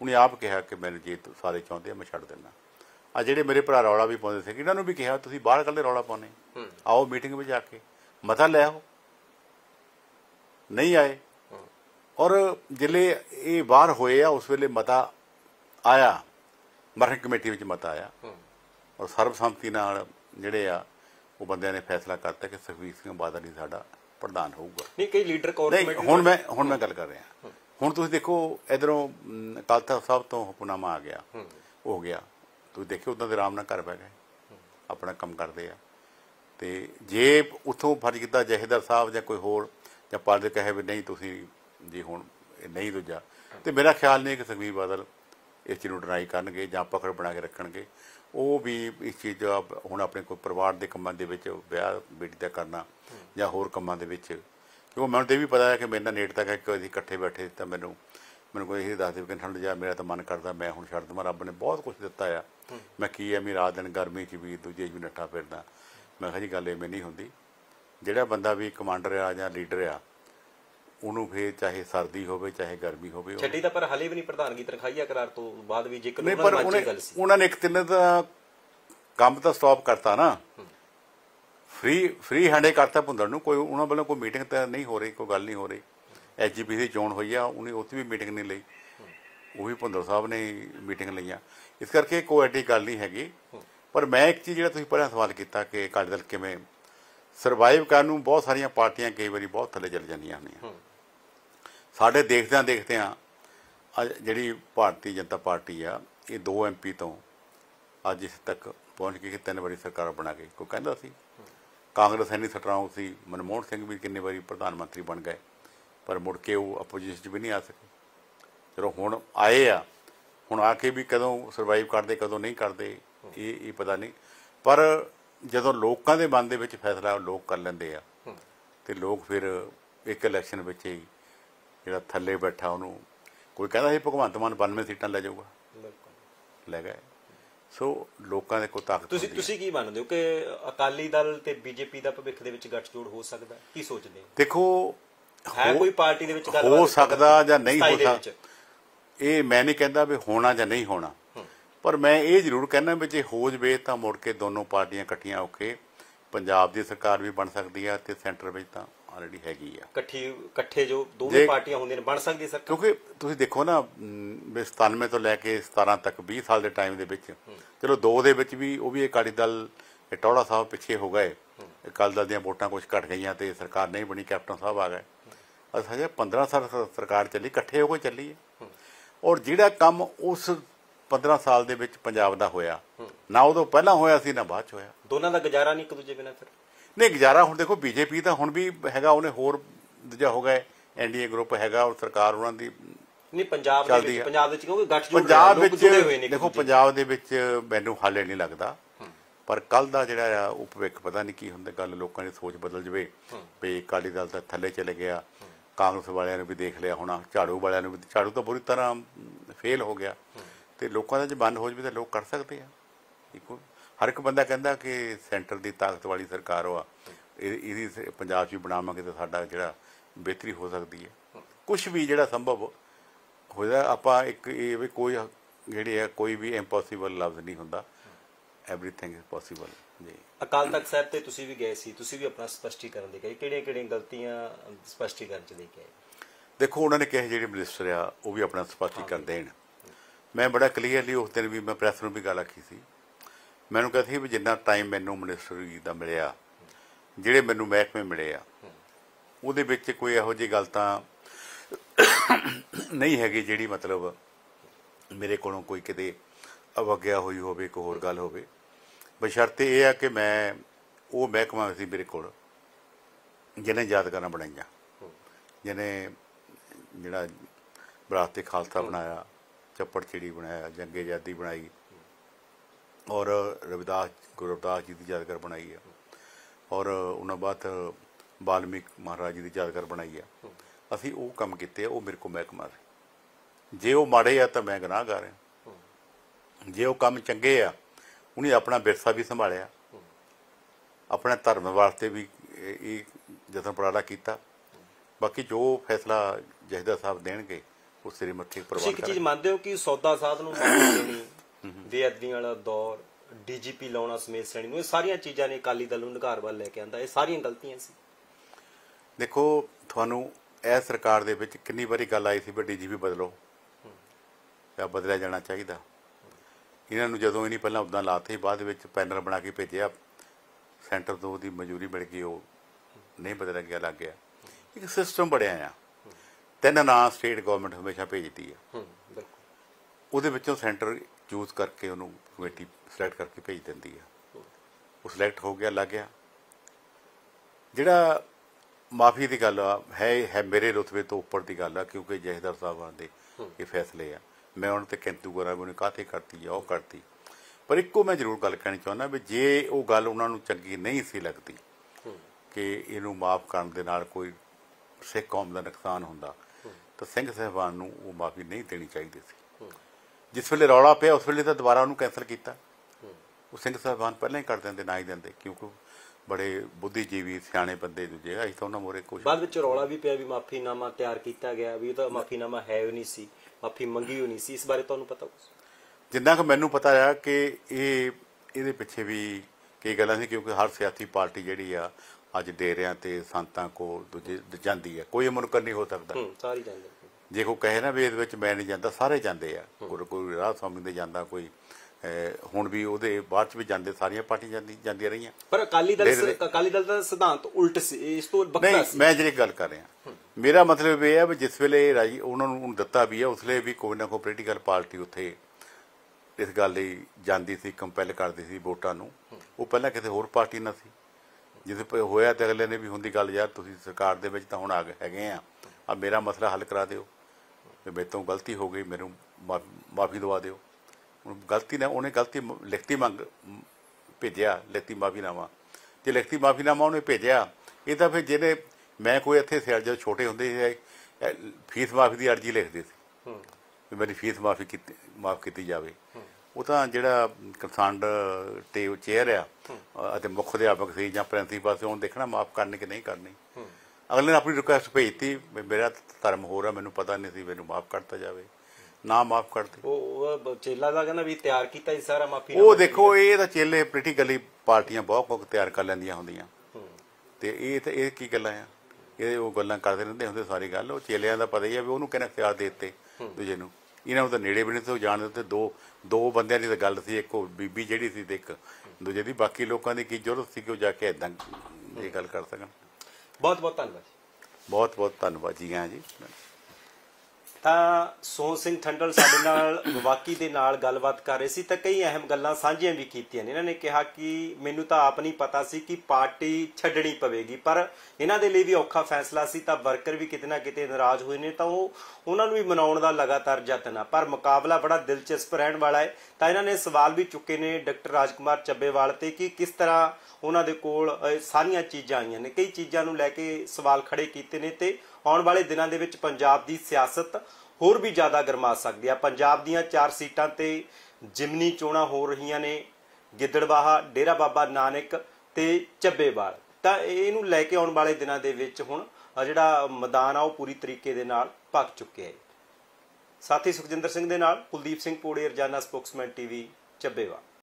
Speaker 1: ਉਹਨੇ ਆਪ ਕਿਹਾ ਕਿ ਮੈਨੂੰ ਜੇ ਸਾਰੇ ਚਾਹੁੰਦੇ ਆ, ਮੈਂ ਛੱਡ ਦਿੰਦਾ। ਆ ਜਿਹੜੇ ਮੇਰੇ ਭਰਾ ਰੌਲਾ ਵੀ ਪਾਉਂਦੇ ਸੀ ਇਹਨਾਂ ਨੂੰ ਵੀ ਕਿਹਾ ਤੁਸੀਂ ਬਾਹਰ ਕੱਲੇ ਰੌਲਾ ਪਾਉਨੇ ਆਓ ਮੀਟਿੰਗ ਵਿੱਚ ਆ ਕੇ ਮਤਾ ਲੈ ਆਓ। ਨਹੀਂ ਆਏ। ਔਰ ਜਿਲੇ ਇਹ ਬਾਹਰ ਹੋਏ ਆ ਉਸ ਵੇਲੇ ਮਤਾ ਆਇਆ ਮਰਹਕ ਕਮੇਟੀ ਵਿੱਚ ਮਤਾ ਆਇਆ। ਔਰ ਸਰਬਸੰਮਤੀ ਨਾਲ ਜਿਹੜੇ ਆ ਉਹ ਬੰਦਿਆਂ ਨੇ ਫੈਸਲਾ ਕਰਤਾ ਕਿ ਸੁਖਬੀਰ ਸਿੰਘ ਬਾਦਲ ਹੀ ਸਾਡਾ ਪ੍ਰਧਾਨ ਹੋਊਗਾ।
Speaker 2: ਨਹੀਂ ਕਈ ਲੀਡਰ ਕੋਰ
Speaker 1: ਨਹੀਂ ਹੁਣ ਮੈਂ ਹੁਣ ਮੈਂ ਗੱਲ ਕਰ ਰਿਹਾ। ਹੁਣ ਤੁਸੀਂ ਦੇਖੋ ਇਧਰੋਂ ਅਕਾਲ ਤਖਤ ਸਾਹਿਬ ਤੋਂ ਹੁਕਮਨਾਮਾ ਆ ਗਿਆ। ਹੋ ਗਿਆ। ਤੁਸੀਂ ਦੇਖਿਓ ਉਦੋਂ ਦੇ ਆਰਾਮ ਨਾਲ ਘਰ ਬੈ ਗਏ ਆਪਣਾ ਕੰਮ ਕਰਦੇ ਆ। ਤੇ ਜੇ ਉਥੋਂ ਫਰਜ਼ ਕੀਤਾ ਜਹੇਦਾਰ ਸਾਹਿਬ ਜਾਂ ਕੋਈ ਹੋਰ ਜਾਂ ਪਾਰਟੀ ਕਹੇ ਵੀ ਨਹੀਂ ਤੁਸੀਂ ਜੀ ਹੁਣ ਇਹ ਨਹੀਂ ਦੂਜਾ। ਤੇ ਮੇਰਾ ਖਿਆਲ ਨਹੀਂ ਕਿ ਸੁਖਬੀਰ ਬਾਦਲ ਇਸ ਚੀਜ਼ ਨੂੰ ਡਰਾਈ ਕਰਨਗੇ ਜਾਂ ਪਕੜ ਬਣਾ ਕੇ ਰੱਖਣਗੇ। ਉਹ ਵੀ ਇਸ ਚੀਜ਼ ਦਾ ਹੁਣ ਆਪਣੇ ਕੋਈ ਪਰਿਵਾਰ ਦੇ ਕੰਮਾਂ ਦੇ ਵਿੱਚ ਵਿਆਹ ਬੇਟੀ ਦਾ ਕਰਨਾ ਜਾਂ ਹੋਰ ਕੰਮਾਂ ਦੇ ਵਿੱਚ। ਕਿਉਂਕਿ ਮੈਨੂੰ ਤੇ ਵੀ ਪਤਾ ਹੈ ਕਿ ਮੇਰੇ ਨਾਲ ਨੇੜਤਾ ਤੱਕ ਇੱਕ ਅਸੀਂ ਇਕੱਠੇ ਬੈਠੇ ਤਾਂ ਮੈਨੂੰ ਮੈਨੂੰ ਕੋਈ ਇਹ ਦੱਸ ਦੇ ਕਿ ਠੰਡ ਜਾ ਮੇਰਾ ਤਾਂ ਮਨ ਕਰਦਾ ਮੈਂ ਹੁਣ ਛੱਡ ਦਵਾਂ। ਰੱਬ ਨੇ ਬਹੁਤ ਕੁਝ ਦਿੱਤਾ ਆ। ਮੈਂ ਕੀ ਐ ਮੇਰੀ ਰਾਤ ਦਿਨ ਗਰਮੀ 'ਚ ਵੀ ਦੂਜੇ 'ਚ ਵੀ ਨੱਠਾ ਫਿਰਦਾ। ਮੈਂ ਕਿਹਾ ਜੀ ਗੱਲ ਐਵੇਂ ਨਹੀਂ ਹੁੰਦੀ। ਜਿਹੜਾ ਬੰਦਾ ਵੀ ਕਮਾਂਡਰ ਆ ਜਾਂ ਲੀਡਰ ਆ ਉਹਨੂੰ ਫੇਰ ਚਾਹੇ ਸਰਦੀ ਹੋਵੇ ਚਾਹੇ ਗਰਮੀ ਹੋਵੇ
Speaker 2: ਛੱਡੀ ਤਾਂ ਪਰ ਹਲੇ ਵੀ ਨਹੀਂ ਪ੍ਰਧਾਨਗੀ ਤਨਖਾਹੀਆ ਕਰਾਰ ਤੋਂ ਬਾਅਦ ਵੀ ਜੇਕਰ ਉਹਨਾਂ ਦੀ
Speaker 1: ਉਹਨੇ
Speaker 2: ਮਾਚੀ ਗੱਲ ਸੀ।
Speaker 1: ਉਹਨਾਂ ਨੇ ਇੱਕ ਤਿੰਨ ਦਾ ਕੰਮ ਤਾਂ ਸਟਾਪ ਕਰਤਾ ਨਾ। ਫ੍ਰੀ ਫ੍ਰੀ ਹੈਂਡੇ ਕਰਤਾ ਭੁੰਦੜ ਨੂੰ। ਕੋਈ ਉਹਨਾਂ ਵੱਲੋਂ ਕੋਈ ਮੀਟਿੰਗ ਤਾਂ ਨਹੀਂ ਹੋ ਰਹੀ ਕੋਈ ਗੱਲ ਨਹੀਂ ਹੋ ਰਹੀ। ਐਸਜੀਪੀ ਦੀ ਚੋਣ ਹੋਈ ਆ, ਉਹਨੇ ਉੱਥੇ ਵੀ ਮੀਟਿੰਗ ਨਹੀਂ ਲਈ। ਉਹ ਵੀ ਭੁੰਦਰ ਸਾਹਿਬ ਨੇ ਮੀਟਿੰਗ ਲਈਆਂ। ਇਸ ਕਰਕੇ ਕੋਈ ਐਡੀ ਗੱਲ ਨਹੀਂ ਹੈਗੀ। ਪਰ ਮੈਂ ਇੱਕ ਚੀਜ਼ ਜਿਹੜਾ ਤੁਸੀਂ ਪਹਿਲਾਂ ਸਵਾਲ ਕੀਤਾ ਕਿ ਅਕਾਲੀ ਦਲ ਕਿਵੇਂ ਸਰਵਾਈਵ ਕਰਨ ਨੂੰ, ਬਹੁਤ ਸਾਰੀਆਂ ਪਾਰਟੀਆਂ ਕਈ ਵਾਰੀ ਬਹੁਤ ਥੱਲੇ ਚਲ ਜਾਂਦੀਆਂ ਹੁੰਦੀਆਂ। ਸਾਡੇ ਦੇਖਦਿਆਂ ਦੇਖਦਿਆਂ ਅੱਜ ਜਿਹੜੀ ਭਾਰਤੀ ਜਨਤਾ ਪਾਰਟੀ ਆ, ਇਹ ਦੋ ਐਮਪੀ ਤੋਂ ਅੱਜ ਇਸ ਤੱਕ ਪਹੁੰਚ ਗਈ ਕਿ ਤਿੰਨ ਵਾਰੀ ਸਰਕਾਰ ਬਣਾ ਗਈ। ਕੋਈ ਕਹਿੰਦਾ ਸੀ? ਕਾਂਗਰਸ ਇੰਨੀ ਸਟਰੋਂਗ ਸੀ, ਮਨਮੋਹਨ ਸਿੰਘ ਵੀ ਕਿੰਨੇ ਵਾਰੀ ਪ੍ਰਧਾਨ ਮੰਤਰੀ ਬਣ ਗਏ। ਪਰ ਮੁੜ ਕੇ ਉਹ ਆਪੋਜੀਸ਼ਨ 'ਚ ਵੀ ਨਹੀਂ ਆ ਸਕੇ। ਚਲੋ ਹੁਣ ਆਏ ਆ ਹੁਣ ਆ ਕੇ ਵੀ ਕਦੋਂ ਸਰਵਾਈਵ ਕਰਦੇ ਕਦੋਂ ਨਹੀਂ ਕਰਦੇ ਇਹ ਇਹ ਪਤਾ ਨਹੀਂ। ਪਰ ਜਦੋਂ ਲੋਕਾਂ ਦੇ ਮਨ ਦੇ ਵਿੱਚ ਫੈਸਲਾ ਲੋਕ ਕਰ ਲੈਂਦੇ ਆ ਤੇ ਲੋਕ ਫਿਰ ਇੱਕ ਇਲੈਕਸ਼ਨ ਵਿੱਚ ਹੀ ਜਿਹੜਾ ਥੱਲੇ ਬੈਠਾ ਉਹਨੂੰ ਕੋਈ ਕਹਿੰਦਾ ਸੀ ਭਗਵੰਤ ਮਾਨ 92 ਸੀਟਾਂ ਲੈ ਜਾਊਗਾ?
Speaker 2: ਬਿਲਕੁਲ।
Speaker 1: ਲੈ ਗਏ। ਸੋ ਲੋਕਾਂ ਦੇ ਕੋਲ ਤਾਕਤ
Speaker 2: ਤੁਸੀਂ। ਤੁਸੀਂ ਕੀ ਮੰਨਦੇ ਹੋ ਕਿ ਅਕਾਲੀ ਦਲ ਤੇ ਬੀਜੇਪੀ ਦਾ ਭਵਿੱਖ ਦੇ ਵਿੱਚ ਗੱਠਜੋੜ ਹੋ ਸਕਦਾ? ਕੀ ਸੋਚਦੇ ਹੋ?
Speaker 1: ਦੇਖੋ
Speaker 2: ਹੈ
Speaker 1: ਹੋ-
Speaker 2: ਕੋਈ ਪਾਰਟੀ ਦੇ ਵਿੱਚ
Speaker 1: ਹੋ
Speaker 2: ਗੱਲਬਾਤ
Speaker 1: ਸਕਦਾ ਜਾਂ ਨਹੀਂ ਹੋ
Speaker 2: 27 ਦੇ
Speaker 1: ਸਕਦਾ? ਇਹ ਮੈਂ ਨਹੀਂ ਕਹਿੰਦਾ ਵੀ ਹੋਣਾ ਜਾਂ ਨਹੀਂ ਹੋਣਾ। ਪਰ ਮੈਂ ਇਹ ਜ਼ਰੂਰ ਕਹਿਣਾ ਵੀ ਜੇ ਹੋ ਜਵੇ ਤਾਂ ਮੁੜ ਕੇ ਦੋਨੋਂ ਪਾਰਟੀਆਂ ਇਕੱਠੀਆਂ ਹੋ ਕੇ ਪੰਜਾਬ ਦੀ ਸਰਕਾਰ ਵੀ ਬਣ ਸਕਦੀ ਆ ਤੇ ਸੈਂਟਰ ਵਿੱਚ ਤਾਂ ਆਲਰੇਡੀ ਹੈਗੀ ਆ।
Speaker 2: ਇਕੱਠੀ ਇਕੱਠੇ ਜੋ ਦੋਵੇਂ ਪਾਰਟੀਆਂ ਹੁੰਦੀਆਂ ਨੇ ਬਣ ਸਕਦੀ ਹੈ ਸਰਕਾਰ?
Speaker 1: ਕਿਉਂਕਿ ਤੁਸੀਂ ਦੇਖੋ ਨਾ ਅਮ, ਵੀ 97 ਤੋਂ ਲੈ ਕੇ 17 ਤੱਕ 20 ਸਾਲ ਦੇ ਟਾਈਮ ਦੇ ਵਿੱਚ ਚਲੋ ਦੋ ਦੇ ਵਿੱਚ ਵੀ ਉਹ ਵੀ ਅਕਾਲੀ ਦਲ ਟੌੜਾ ਸਾਹਿਬ ਪਿੱਛੇ ਹੋ ਗਏ। ਅਕਾਲੀ ਦਲ ਦੀਆਂ ਵੋਟਾਂ ਕੁਝ ਘਟ ਗਈਆਂ ਤੇ ਸਰਕਾਰ ਨਹੀਂ ਬਣੀ ਕੈਪਟਨ ਸਾਹਿਬ ਆ ਗਏ। ਅਸਾਂ ਜੇ 15 ਸਾਲ ਸਰਕਾਰ ਚੱਲੀ ਇਕੱਠੇ ਹੋ ਕੇ ਚੱਲੀ ਹੈ। ਔਰ ਜਿਹੜਾ ਕੰਮ ਉਸ 15 ਸਾਲ ਦੇ ਵਿੱਚ ਪੰਜਾਬ ਦਾ ਹੋਇਆ ਨਾ ਉਦੋਂ ਪਹਿਲਾਂ ਹੋਇਆ ਸੀ ਨਾ ਬਾਅਦ ਚ ਹੋਇਆ।
Speaker 2: ਦੋਨਾਂ ਦਾ ਗੁਜ਼ਾਰਾ ਨਹੀਂ ਇੱਕ ਦੂਜੇ ਬਿਨਾਂ ਫਿਰ?
Speaker 1: ਨਹੀਂ ਗੁਜ਼ਾਰਾ ਹੁਣ ਦੇਖੋ ਬੀਜੇਪੀ ਤਾਂ ਹੁਣ ਵੀ ਹੈਗਾ ਉਹਨੇ ਹੋਰ ਦੂਜਾ ਹੋ ਗਏ ਐਨਡੀਏ ਗਰੁੱਪ ਹੈਗਾ ਔਰ ਸਰਕਾਰ ਉਹਨਾਂ ਦੀ
Speaker 2: ਨਹੀਂ ਪੰਜਾਬ ਦੇ ਵਿੱਚ। ਪੰਜਾਬ ਦੇ ਵਿੱਚ ਕਿਉਂਕਿ ਗੱਠਜੋੜ
Speaker 1: ਪੰਜਾਬ ਵਿੱਚ
Speaker 2: ਜੁੜੇ ਹੋਏ ਨੇ ਇੱਕ
Speaker 1: ਦੇਖੋ। ਪੰਜਾਬ ਦੇ ਵਿੱਚ ਮੈਨੂੰ ਹਾਲੇ ਨਹੀਂ ਲੱਗਦਾ। ਪਰ ਕੱਲ ਦਾ ਜਿਹੜਾ ਭਵਿੱਖ ਪਤਾ ਨਹੀਂ ਕੀ ਹੁੰਦਾ ਗੱਲ ਲੋਕਾਂ ਦੀ ਸੋਚ ਬਦਲ ਜਵੇ ਵੀ ਅਕਾਲੀ ਦਲ ਤਾਂ ਥੱਲੇ ਚਲੇ ਗਿਆ। ਕਾਂਗਰਸ ਵਾਲਿਆਂ ਨੂੰ ਵੀ ਦੇਖ ਲਿਆ ਹੋਣਾ, ਝਾੜੂ ਵਾਲਿਆਂ ਨੂੰ ਵੀ, ਝਾੜੂ ਤਾਂ ਬੁਰੀ ਤਰ੍ਹਾਂ ਫੇਲ ਹੋ ਗਿਆ। ਤੇ ਲੋਕਾਂ ਦਾ ਜੇ ਬੰਦ ਹੋ ਜਵੇ ਤਾਂ ਲੋਕ ਕਰ ਸਕਦੇ ਆ। ਦੇਖੋ, ਹਰ ਇੱਕ ਬੰਦਾ ਕਹਿੰਦਾ ਕਿ ਸੈਂਟਰ ਦੀ ਤਾਕਤ ਵਾਲੀ ਸਰਕਾਰ ਆ ਇਹਦੀ ਪੰਜਾਬ 'ਚ ਵੀ ਬਣਾਵਾਂਗੇ ਤਾਂ ਸਾਡਾ ਜਿਹੜਾ ਬਿਹਤਰੀ ਹੋ ਸਕਦੀ ਹੈ। ਕੁਝ ਵੀ ਜਿਹੜਾ ਸੰਭਵ ਹੋਇਆ, ਆਪਾਂ ਇੱਕ ਇਹ ਵੀ ਕੋਈ ਜਿਹੜੇ ਆ, ਕੋਈ ਵੀ ਇੰਪੋਸੀਬਲ ਲਫ਼ਜ਼ ਨਹੀਂ ਹੁੰਦਾ। ਐਵਰੀਥਿੰਗ ਇਜ਼ ਪੋਸੀਬਲ ਜੀ।
Speaker 2: ਅਕਾਲ ਤਖਤ ਸਾਹਿਬ ਤੇ ਤੁਸੀਂ ਵੀ ਗਏ ਸੀ ਤੁਸੀਂ ਵੀ ਆਪਣਾ ਸਪਸ਼ਟੀਕਰਨ ਦੇ ਗਏ ਕਿਹੜੀਆਂ ਕਿਹੜੀਆਂ ਗਲਤੀਆਂ ਸਪਸ਼ਟੀਕਰਨ ਚ ਦੇ ਕੇ ਆਏ?
Speaker 1: ਦੇਖੋ ਉਹਨਾਂ ਨੇ ਕਿਹਾ ਜਿਹੜੇ ਮਿਨਿਸਟਰ ਆ ਉਹ ਵੀ ਆਪਣਾ ਸਪਸ਼ਟੀਕਰਨ ਦੇਣ। ਮੈਂ ਬੜਾ ਕਲੀਅਰਲੀ ਉਸ ਦਿਨ ਵੀ ਮੈਂ ਪ੍ਰੈਸ ਨੂੰ ਵੀ ਗੱਲ ਆਖੀ ਸੀ। ਮੈਨੂੰ ਕਹਿੰਦੇ ਸੀ ਵੀ ਜਿੰਨਾ ਟਾਈਮ ਮੈਨੂੰ ਮਿਨਿਸਟਰੀ ਦਾ ਮਿਲਿਆ ਜਿਹੜੇ ਮੈਨੂੰ ਮਹਿਕਮੇ ਮਿਲੇ ਆ ਉਹਦੇ ਵਿੱਚ ਕੋਈ ਇਹੋ ਜਿਹੀ ਗੱਲ ਤਾਂ ਨਹੀਂ ਹੈਗੀ ਜਿਹੜੀ ਮਤਲਬ ਮੇਰੇ ਕੋਲੋਂ ਕੋਈ ਕਿਤੇ ਅਵਗਿਆ ਹੋਈ ਹੋਵੇ ਕੋਈ ਹੋਰ ਗੱਲ ਹੋਵੇ। ਬਸ਼ਰਤੇ ਇਹ ਆ ਕਿ ਮੈਂ, ਉਹ ਮਹਿਕਮਾ ਸੀ ਮੇਰੇ ਕੋਲ, ਜਿਹਨੇ ਯਾਦਗਾਰਾਂ ਬਣਾਈਆਂ। ਜਿਹਨੇ ਜਿਹੜਾ ਬਰਾਤ ਤੇ ਖਾਲਸਾ ਬਣਾਇਆ, ਚੱਪੜ ਚਿੜੀ ਬਣਾਇਆ, ਜੰਗੇ ਆਜ਼ਾਦੀ ਬਣਾਈ, ਔਰ ਰਵਿਦਾਸ, ਗੁਰੂ ਰਵਿਦਾਸ ਜੀ ਦੀ ਯਾਦਗਾਰ ਬਣਾਈ ਆ। ਔਰ ਉਹਨਾਂ ਬਾਅਦ ਬਾਲਮੀਕ ਮਹਾਰਾਜ ਜੀ ਦੀ ਯਾਦਗਾਰ ਬਣਾਈ ਆ। ਅਸੀਂ ਉਹ ਕੰਮ ਕੀਤੇ ਆ, ਉਹ ਮੇਰੇ ਕੋਲ ਮਹਿਕਮਾ ਸੀ। ਜੇ ਉਹ ਮਾੜੇ ਆ ਤਾਂ ਮੈਂ ਗੁਨਾਹਗਾਰ ਆ। ਜੇ ਉਹ ਕੰਮ ਚੰਗੇ ਆ ਉਹਨੇ ਆਪਣਾ ਵਿਰਸਾ ਵੀ ਸੰਭਾਲਿਆ। ਆਪਣੇ ਧਰਮ ਵਾਸਤੇ ਵੀ ਇਹ ਯਤਨ ਉਪਰਾਲਾ ਕੀਤਾ। ਬਾਕੀ ਜੋ ਫੈਸਲਾ ਜਹਦਾ ਸਾਹਿਬ ਦੇਣਗੇ ਉਹ ਸਿਰੇ ਮੱਥੇ
Speaker 2: ਤੁਸੀਂ
Speaker 1: ਪ੍ਰਵਾਨ
Speaker 2: ਇੱਕ ਚੀਜ਼
Speaker 1: ਕਰਾਂਗੇ।
Speaker 2: ਮੰਨਦੇ ਹੋ ਕਿ ਸੌਦਾ ਸਾਧ ਨੂੰ ਮਾਫੀ ਦੇਣੀ ਬੇਅਦਬੀ ਵਾਲਾ ਦੌਰ ਡੀਜੀਪੀ ਲਾਉਣਾ ਸਮੇਤ ਸੈਣੀ ਨੂੰ ਇਹ ਸਾਰੀਆਂ ਚੀਜ਼ਾਂ ਨੇ ਅਕਾਲੀ ਦਲ ਨੂੰ ਨਿਘਾਰ ਵੱਲ ਲੈ ਕੇ ਆਂਦਾ। ਇਹ ਸਾਰੀਆਂ ਗਲਤੀਆਂ ਸੀ।
Speaker 1: ਦੇਖੋ ਤੁਹਾਨੂੰ ਇਹ ਸਰਕਾਰ ਦੇ ਵਿੱਚ ਕਿੰਨੀ ਵਾਰੀ ਗੱਲ ਆਈ ਸੀ ਵੀ ਡੀਜੀਪੀ ਬਦਲੋ। ਜਾਂ ਬਦਲਿਆ ਜਾਣਾ ਚਾਹੀਦਾ। ਇਹਨਾਂ ਨੂੰ ਜਦੋਂ ਇਹਨੀ ਪਹਿਲਾਂ ਉਦਾਂ ਲਾਤੇ ਬਾਅਦ ਵਿੱਚ ਪੈਨਲ ਬਣਾ ਕੇ ਭੇਜਿਆ। ਸੈਂਟਰ ਤੋਂ ਉਹਦੀ ਮਨਜ਼ੂਰੀ ਮਿਲ ਗਈ ਉਹ ਨਹੀਂ ਬਦਲਿਆ ਗਿਆ ਲੱਗ ਗਿਆ। ਇੱਕ ਸਿਸਟਮ ਬਣਿਆ ਆ। ਤਿੰਨ ਨਾਂ ਸਟੇਟ ਗਵਰਨਮੈਂਟ ਹਮੇਸ਼ਾ ਭੇਜਦੀ ਆ।
Speaker 2: ਹੂੰ
Speaker 1: ਉਹਦੇ ਵਿੱਚੋਂ ਸੈਂਟਰ ਚੂਜ਼ ਕਰਕੇ ਉਹਨੂੰ ਕਮੇਟੀ ਸਿਲੈਕਟ ਕਰਕੇ ਭੇਜ ਦਿੰਦੀ ਆ। ਉਹ ਸਿਲੈਕਟ ਹੋ ਗਿਆ ਲੱਗ ਗਿਆ। ਜਿਹੜਾ ਮਾਫੀ ਦੀ ਗੱਲ ਆ ਹੈ ਹੈ ਮੇਰੇ ਰੁਤਬੇ ਤੋਂ ਉੱਪਰ ਦੀ ਗੱਲ ਆ ਕਿਉਂਕਿ ਜਹਦਰ ਸਾਹਿਬਾਂ ਦੇ ਇਹ ਫੈਸਲੇ ਆ। ਮੈਂ ਉਹਨਾਂ ਤੇ ਕਿੰਤੂ ਕਰਾਂ ਵੀ ਉਹਨੇ ਕਾਹਤੇ ਕਰਤੀ ਆ ਉਹ ਕਰਤੀ। ਪਰ ਇੱਕੋ ਮੈਂ ਜ਼ਰੂਰ ਗੱਲ ਕਹਿਣੀ ਚਾਹੁੰਦਾ ਵੀ ਜੇ ਉਹ ਗੱਲ ਉਹਨਾਂ ਨੂੰ ਚੰਗੀ ਨਹੀਂ ਸੀ ਲੱਗਦੀ ਕਿ ਇਹਨੂੰ ਮਾਫ ਕਰਨ ਦੇ ਨਾਲ ਕੋਈ ਸਿੱਖ ਕੌਮ ਦਾ ਨੁਕਸਾਨ ਹੁੰਦਾ, ਤਾਂ ਸਿੰਘ ਸਾਹਿਬਾਨ ਨੂੰ ਉਹ ਮਾਫੀ ਨਹੀਂ ਦੇਣੀ ਚਾਹੀਦੀ ਸੀ। ਜਿਸ ਵੇਲੇ ਰੌਲਾ ਪਿਆ, ਉਸ ਵੇਲੇ ਤਾਂ ਦੁਬਾਰਾ ਉਹਨੂੰ ਕੈਨਸਲ ਕੀਤਾ। ਉਹ ਸਿੰਘ ਸਾਹਿਬਾਨ ਪਹਿਲਾਂ ਹੀ ਕਰ ਦਿੰਦੇ, ਨਾ ਹੀ ਦਿੰਦੇ, ਕਿਉਂਕਿ ਬੜੇ ਬੁੱਧੀਜੀਵੀ ਸਿਆਣੇ ਬੰਦੇ ਦੂਜੇ ਅਸੀਂ ਤਾਂ ਉਹਨਾਂ ਮੋਰੇ ਕੁਝ
Speaker 2: ਬਾਅਦ ਵਿੱਚ ਰੌਲਾ ਵੀ ਪਿਆ ਵੀ ਮਾਫੀਨਾਮਾ ਤਿਆਰ ਕੀਤਾ ਗਿਆ, ਵੀ ਇਹ ਤਾਂ ਮਾਫੀਨਾਮਾ ਹੈ ਹੀ ਨਹੀਂ ਸੀ। ਮਾਫੀ ਮੰਗੀ ਨਹੀਂ ਸੀ ਇਸ ਬਾਰੇ ਤੁਹਾਨੂੰ ਪਤਾ ਕੁਛ?
Speaker 1: ਜਿੰਨਾ ਕਿ ਮੈਨੂੰ ਪਤਾ ਆ ਕਿ ਇਹ ਇਹਦੇ ਪਿੱਛੇ ਵੀ ਕਈ ਗੱਲਾਂ ਸੀ ਕਿਉਂਕਿ ਹਰ ਸਿਆਸੀ ਪਾਰਟੀ ਜਿਹੜੀ ਆ ਅੱਜ ਡੇਰਿਆਂ ਤੇ ਸੰਤਾਂ ਕੋ ਦੂਜੇ ਜਾਂਦੀ ਹੈ ਕੋਈ ਮੁਨਕਰ ਨਹੀਂ ਹੋ ਸਕਦਾ।
Speaker 2: ਸਾਰੀ ਜਾਂਦੇ
Speaker 1: ਜੇ ਕੋਈ ਕਹੇ ਨਾ ਵੀ ਇਹਦੇ ਵਿੱਚ ਮੈਂ ਨਹੀਂ ਜਾਂਦਾ ਸਾਰੇ ਜਾਂਦੇ ਆ। ਕੋਈ ਕੋਈ ਰਾਹ ਸਵਾਮੀ ਦੇ ਜਾਂਦਾ ਕੋਈ ਹੁਣ ਵੀ ਉਹਦੇ ਬਾਅਦ ਚ ਵੀ ਜਾਂਦੇ ਸਾਰੀਆਂ ਪਾਰਟੀਆਂ ਜਾਂਦੀ ਜਾਂਦੀਆਂ ਰਹੀਆਂ।
Speaker 2: ਪਰ ਅਕਾਲੀ ਦਲ ਅਕਾਲੀ ਦਲ ਦਾ ਸਿਧਾਂਤ ਉਲਟ ਸੀ ਇਸ ਤੋਂ ਵੱਖਰਾ
Speaker 1: ਨਹੀਂ
Speaker 2: ਸੀ।
Speaker 1: ਮੈਂ ਜਿਹੜੀ ਗੱਲ ਕਰ ਰਿਹਾ। ਮੇਰਾ ਮਤਲਬ ਇਹ ਹੈ ਵੀ ਜਿਸ ਵੇਲੇ ਰਾਜੀ ਉਹਨਾਂ ਨੂੰ ਦਿੱਤਾ ਵੀ ਹੈ, ਉਸ ਵੇਲੇ ਵੀ ਕੋਈ ਨਾ ਕੋਈ ਪੋਲੀਟੀਕਲ ਪਾਰਟੀ ਉੱਥੇ ਇਸ ਗੱਲ ਲਈ ਜਾਂਦੀ ਸੀ ਕੰਪੈਲ ਕਰਦੀ ਸੀ ਵੋਟਾਂ ਨੂੰ। ਉਹ ਪਹਿਲਾਂ ਕਿਤੇ ਹੋਰ ਪਾਰਟੀ ਨਾਲ ਸੀ। ਜਿਵੇਂ ਹੋਇਆ ਤੇ ਅਗਲੇ ਨੇ ਵੀ ਹੁੰਦੀ ਗੱਲ ਯਾਰ, ਤੁਸੀਂ ਸਰਕਾਰ ਦੇ ਵਿੱਚ ਤਾਂ ਹੁਣ ਆ ਗਏ ਹੈਗੇ ਆ। ਆ ਮੇਰਾ ਮਸਲਾ ਹੱਲ ਕਰਾ ਦਿਓ। ਤੇ ਮੇਰੇ ਤੋਂ ਗਲਤੀ ਹੋ ਗਈ, ਮੈਨੂੰ ਮਾਫੀ ਦਵਾ ਦਿਓ। ਹੁਣ ਗਲਤੀ ਨਾ, ਉਹਨੇ ਗਲਤੀ ਲਿਖਤੀ ਮੰਗ ਭੇਜਿਆ, ਲਿਖਤੀ ਮਾਫੀਨਾਮਾ। ਜੇ ਲਿਖਤੀ ਮਾਫੀਨਾਮਾ ਉਹਨੇ ਭੇਜਿਆ, ਇਹ ਤਾਂ ਫਿਰ ਜਿਹਨੇ ਮੈਂ ਕੋਈ ਇੱਥੇ ਸਿਰ ਜਦੋਂ ਛੋਟੇ ਹੁੰਦੇ ਸੀ ਫੀਸ ਮਾਫੀ ਦੀ ਅਰਜੀ ਲਿਖਦੇ ਸੀ।
Speaker 2: ਹੂੰ।
Speaker 1: ਵੀ ਮੇਰੀ ਫੀਸ ਮਾਫੀ ਕੀਤੀ ਮਾਫ ਕੀਤੀ ਜਾਵੇ। ਉਹ ਤਾਂ ਜਿਹੜਾ ਕੰਸਰਨਡ ਤੇ ਚੇਅਰ ਆ ਅਤੇ ਮੁੱਖ ਅਧਿਆਪਕ ਸੀ ਜਾਂ ਪ੍ਰਿੰਸੀਪਲ ਸੀ ਉਹਨੂੰ ਦੇਖਣਾ ਮਾਫ ਕਰਨੀ ਕਿ ਨਹੀਂ ਕਰਨੀ। ਅਗਲੇ ਨੇ ਆਪਣੀ ਰਿਕੁਐਸਟ ਭੇਜਤੀ ਮੇਰਾ ਧਰਮ ਹੋ ਰਿਹਾ ਮੈਨੂੰ ਪਤਾ ਨਹੀਂ ਸੀ ਮੈਨੂੰ ਮਾਫ ਕਰਤਾ ਜਾਵੇ। ਨਾ ਮਾਫ ਕਰਤੇ।
Speaker 2: ਉਹ ਚੇਲਾ ਦਾ ਕਹਿੰਦਾ ਵੀ ਤਿਆਰ ਕੀਤਾ ਸੀ ਸਾਰਾ ਮਾਫੀ
Speaker 1: ਉਹ ਦੇਖੋ ਇਹ ਤਾਂ ਚੇਲੇ ਪੋਲੀਟੀਕਲੀ ਪਾਰਟੀਆਂ ਬਹੁਤ ਕੁਝ ਤਿਆਰ ਕਰ ਲੈਂਦੀਆਂ ਹੁੰਦੀਆਂ। ਤੇ ਇਹ ਤਾਂ ਇਹ ਕੀ ਗੱਲਾਂ ਆ? ਇਹ ਉਹ ਗੱਲਾਂ ਕਰਦੇ ਰਹਿੰਦੇ ਹੁੰਦੇ ਸਾਰੀ ਗੱਲ ਉਹ ਚੇਲਿਆਂ ਦਾ ਪਤਾ ਹੀ ਆ ਵੀ ਉਹਨੂੰ ਕਿਹਨੇ ਦੇ ਦਿੱਤੇ ਦੂਜੇ ਨੂੰ। ਇਹਨਾਂ ਨੂੰ ਤਾਂ ਨੇੜੇ ਵੀ ਨਹੀਂ ਤੋਂ ਜਾਣ ਦਿੱਤੇ ਦੋ ਦੋ ਬੰਦਿਆਂ ਦੀ ਤਾਂ ਗੱਲ ਸੀ ਇੱਕ ਉਹ ਬੀਬੀ ਜਿਹੜੀ ਸੀ ਤੇ ਇੱਕ ਦੂਜੇ ਦੀ। ਬਾਕੀ ਲੋਕਾਂ ਦੀ ਕੀ ਜ਼ਰੂਰਤ ਸੀ ਕਿ ਉਹ ਜਾ ਕੇ ਇਦਾਂ ਇਹ ਗੱਲ ਕਰ ਸਕਣ।
Speaker 2: ਬਹੁਤ ਬਹੁਤ ਧੰਨਵਾਦ
Speaker 1: ਬਹੁਤ ਬਹੁਤ ਧੰਨਵਾਦ ਜੀ ਹਾਂ ਜੀ।
Speaker 2: ਤਾਂ ਸੋਹਣ ਸਿੰਘ ਠੰਡਲ ਸਾਡੇ ਨਾਲ ਵਿਵਾਕੀ ਦੇ ਨਾਲ ਗੱਲਬਾਤ ਕਰ ਰਹੇ ਸੀ ਤਾਂ ਕਈ ਅਹਿਮ ਗੱਲਾਂ ਸਾਂਝੀਆਂ ਵੀ ਕੀਤੀਆਂ ਨੇ। ਇਹਨਾਂ ਨੇ ਕਿਹਾ ਕਿ ਮੈਨੂੰ ਤਾਂ ਆਪ ਨਹੀਂ ਪਤਾ ਸੀ ਕਿ ਪਾਰਟੀ ਛੱਡਣੀ ਪਵੇਗੀ, ਪਰ ਇਹਨਾਂ ਦੇ ਲਈ ਵੀ ਔਖਾ ਫੈਸਲਾ ਸੀ ਤਾਂ ਵਰਕਰ ਵੀ ਕਿਤੇ ਨਾ ਕਿਤੇ ਨਾਰਾਜ਼ ਹੋਏ ਨੇ ਤਾਂ ਉਹ, ਉਹਨਾਂ ਨੂੰ ਵੀ ਮਨਾਉਣ ਦਾ ਲਗਾਤਾਰ ਯਤਨ ਆ। ਪਰ ਮੁਕਾਬਲਾ ਬੜਾ ਦਿਲਚਸਪ ਰਹਿਣ ਵਾਲਾ ਹੈ। ਤਾਂ ਇਹਨਾਂ ਨੇ ਸਵਾਲ ਵੀ ਚੁੱਕੇ ਨੇ ਡਾਕਟਰ ਰਾਜਕੁਮਾਰ ਚੱਬੇਵਾਲ ਤੇ ਕਿ ਕਿਸ ਤਰ੍ਹਾਂ ਉਹਨਾਂ ਦੇ ਕੋਲ ਸਾਰੀਆਂ ਚੀਜ਼ਾਂ ਆਈਆਂ ਨੇ। ਕਈ ਚੀਜ਼ਾਂ ਨੂੰ ਲੈ ਕੇ ਸਵਾਲ ਖੜੇ ਕੀਤੇ ਨੇ ਤੇ ਆਉਣ ਵਾਲੇ ਦਿਨਾਂ ਦੇ ਵਿੱਚ ਪੰਜਾਬ ਦੀ ਸਿਆਸਤ ਹੋਰ ਵੀ ਜ਼ਿਆਦਾ ਗਰਮਾ ਸਕਦੀ ਆ। ਪੰਜਾਬ ਦੀਆਂ ਚਾਰ ਸੀਟਾਂ ਤੇ ਜਿਮਨੀ ਚੋਣਾਂ ਹੋ ਰਹੀਆਂ ਨੇ ਗਿੱਦੜਬਾਹਾ ਡੇਰਾ ਬਾਬਾ ਨਾਨਕ ਤੇ ਚੱਬੇਵਾਲ ਤਾਂ ਇਹਨੂੰ ਲੈ ਕੇ ਆਉਣ ਵਾਲੇ ਦਿਨਾਂ ਦੇ ਵਿੱਚ ਹੁਣ ਜਿਹੜਾ ਮੈਦਾਨ ਆ, ਉਹ ਪੂਰੀ ਤਰੀਕੇ ਦੇ ਨਾਲ ਪੱਕ ਚੁੱਕਿਆ ਹੈ। ਸਾਥੀ ਸੁਖਜਿੰਦਰ ਸਿੰਘ ਦੇ ਨਾਲ ਕੁਲਦੀਪ ਸਿੰਘ ਪੋੜੇ, ਰਜਾਨਾ ਸਪੋਕਸਮੈਨ ਟੀਵੀ ਚੱਬੇਵਾਲ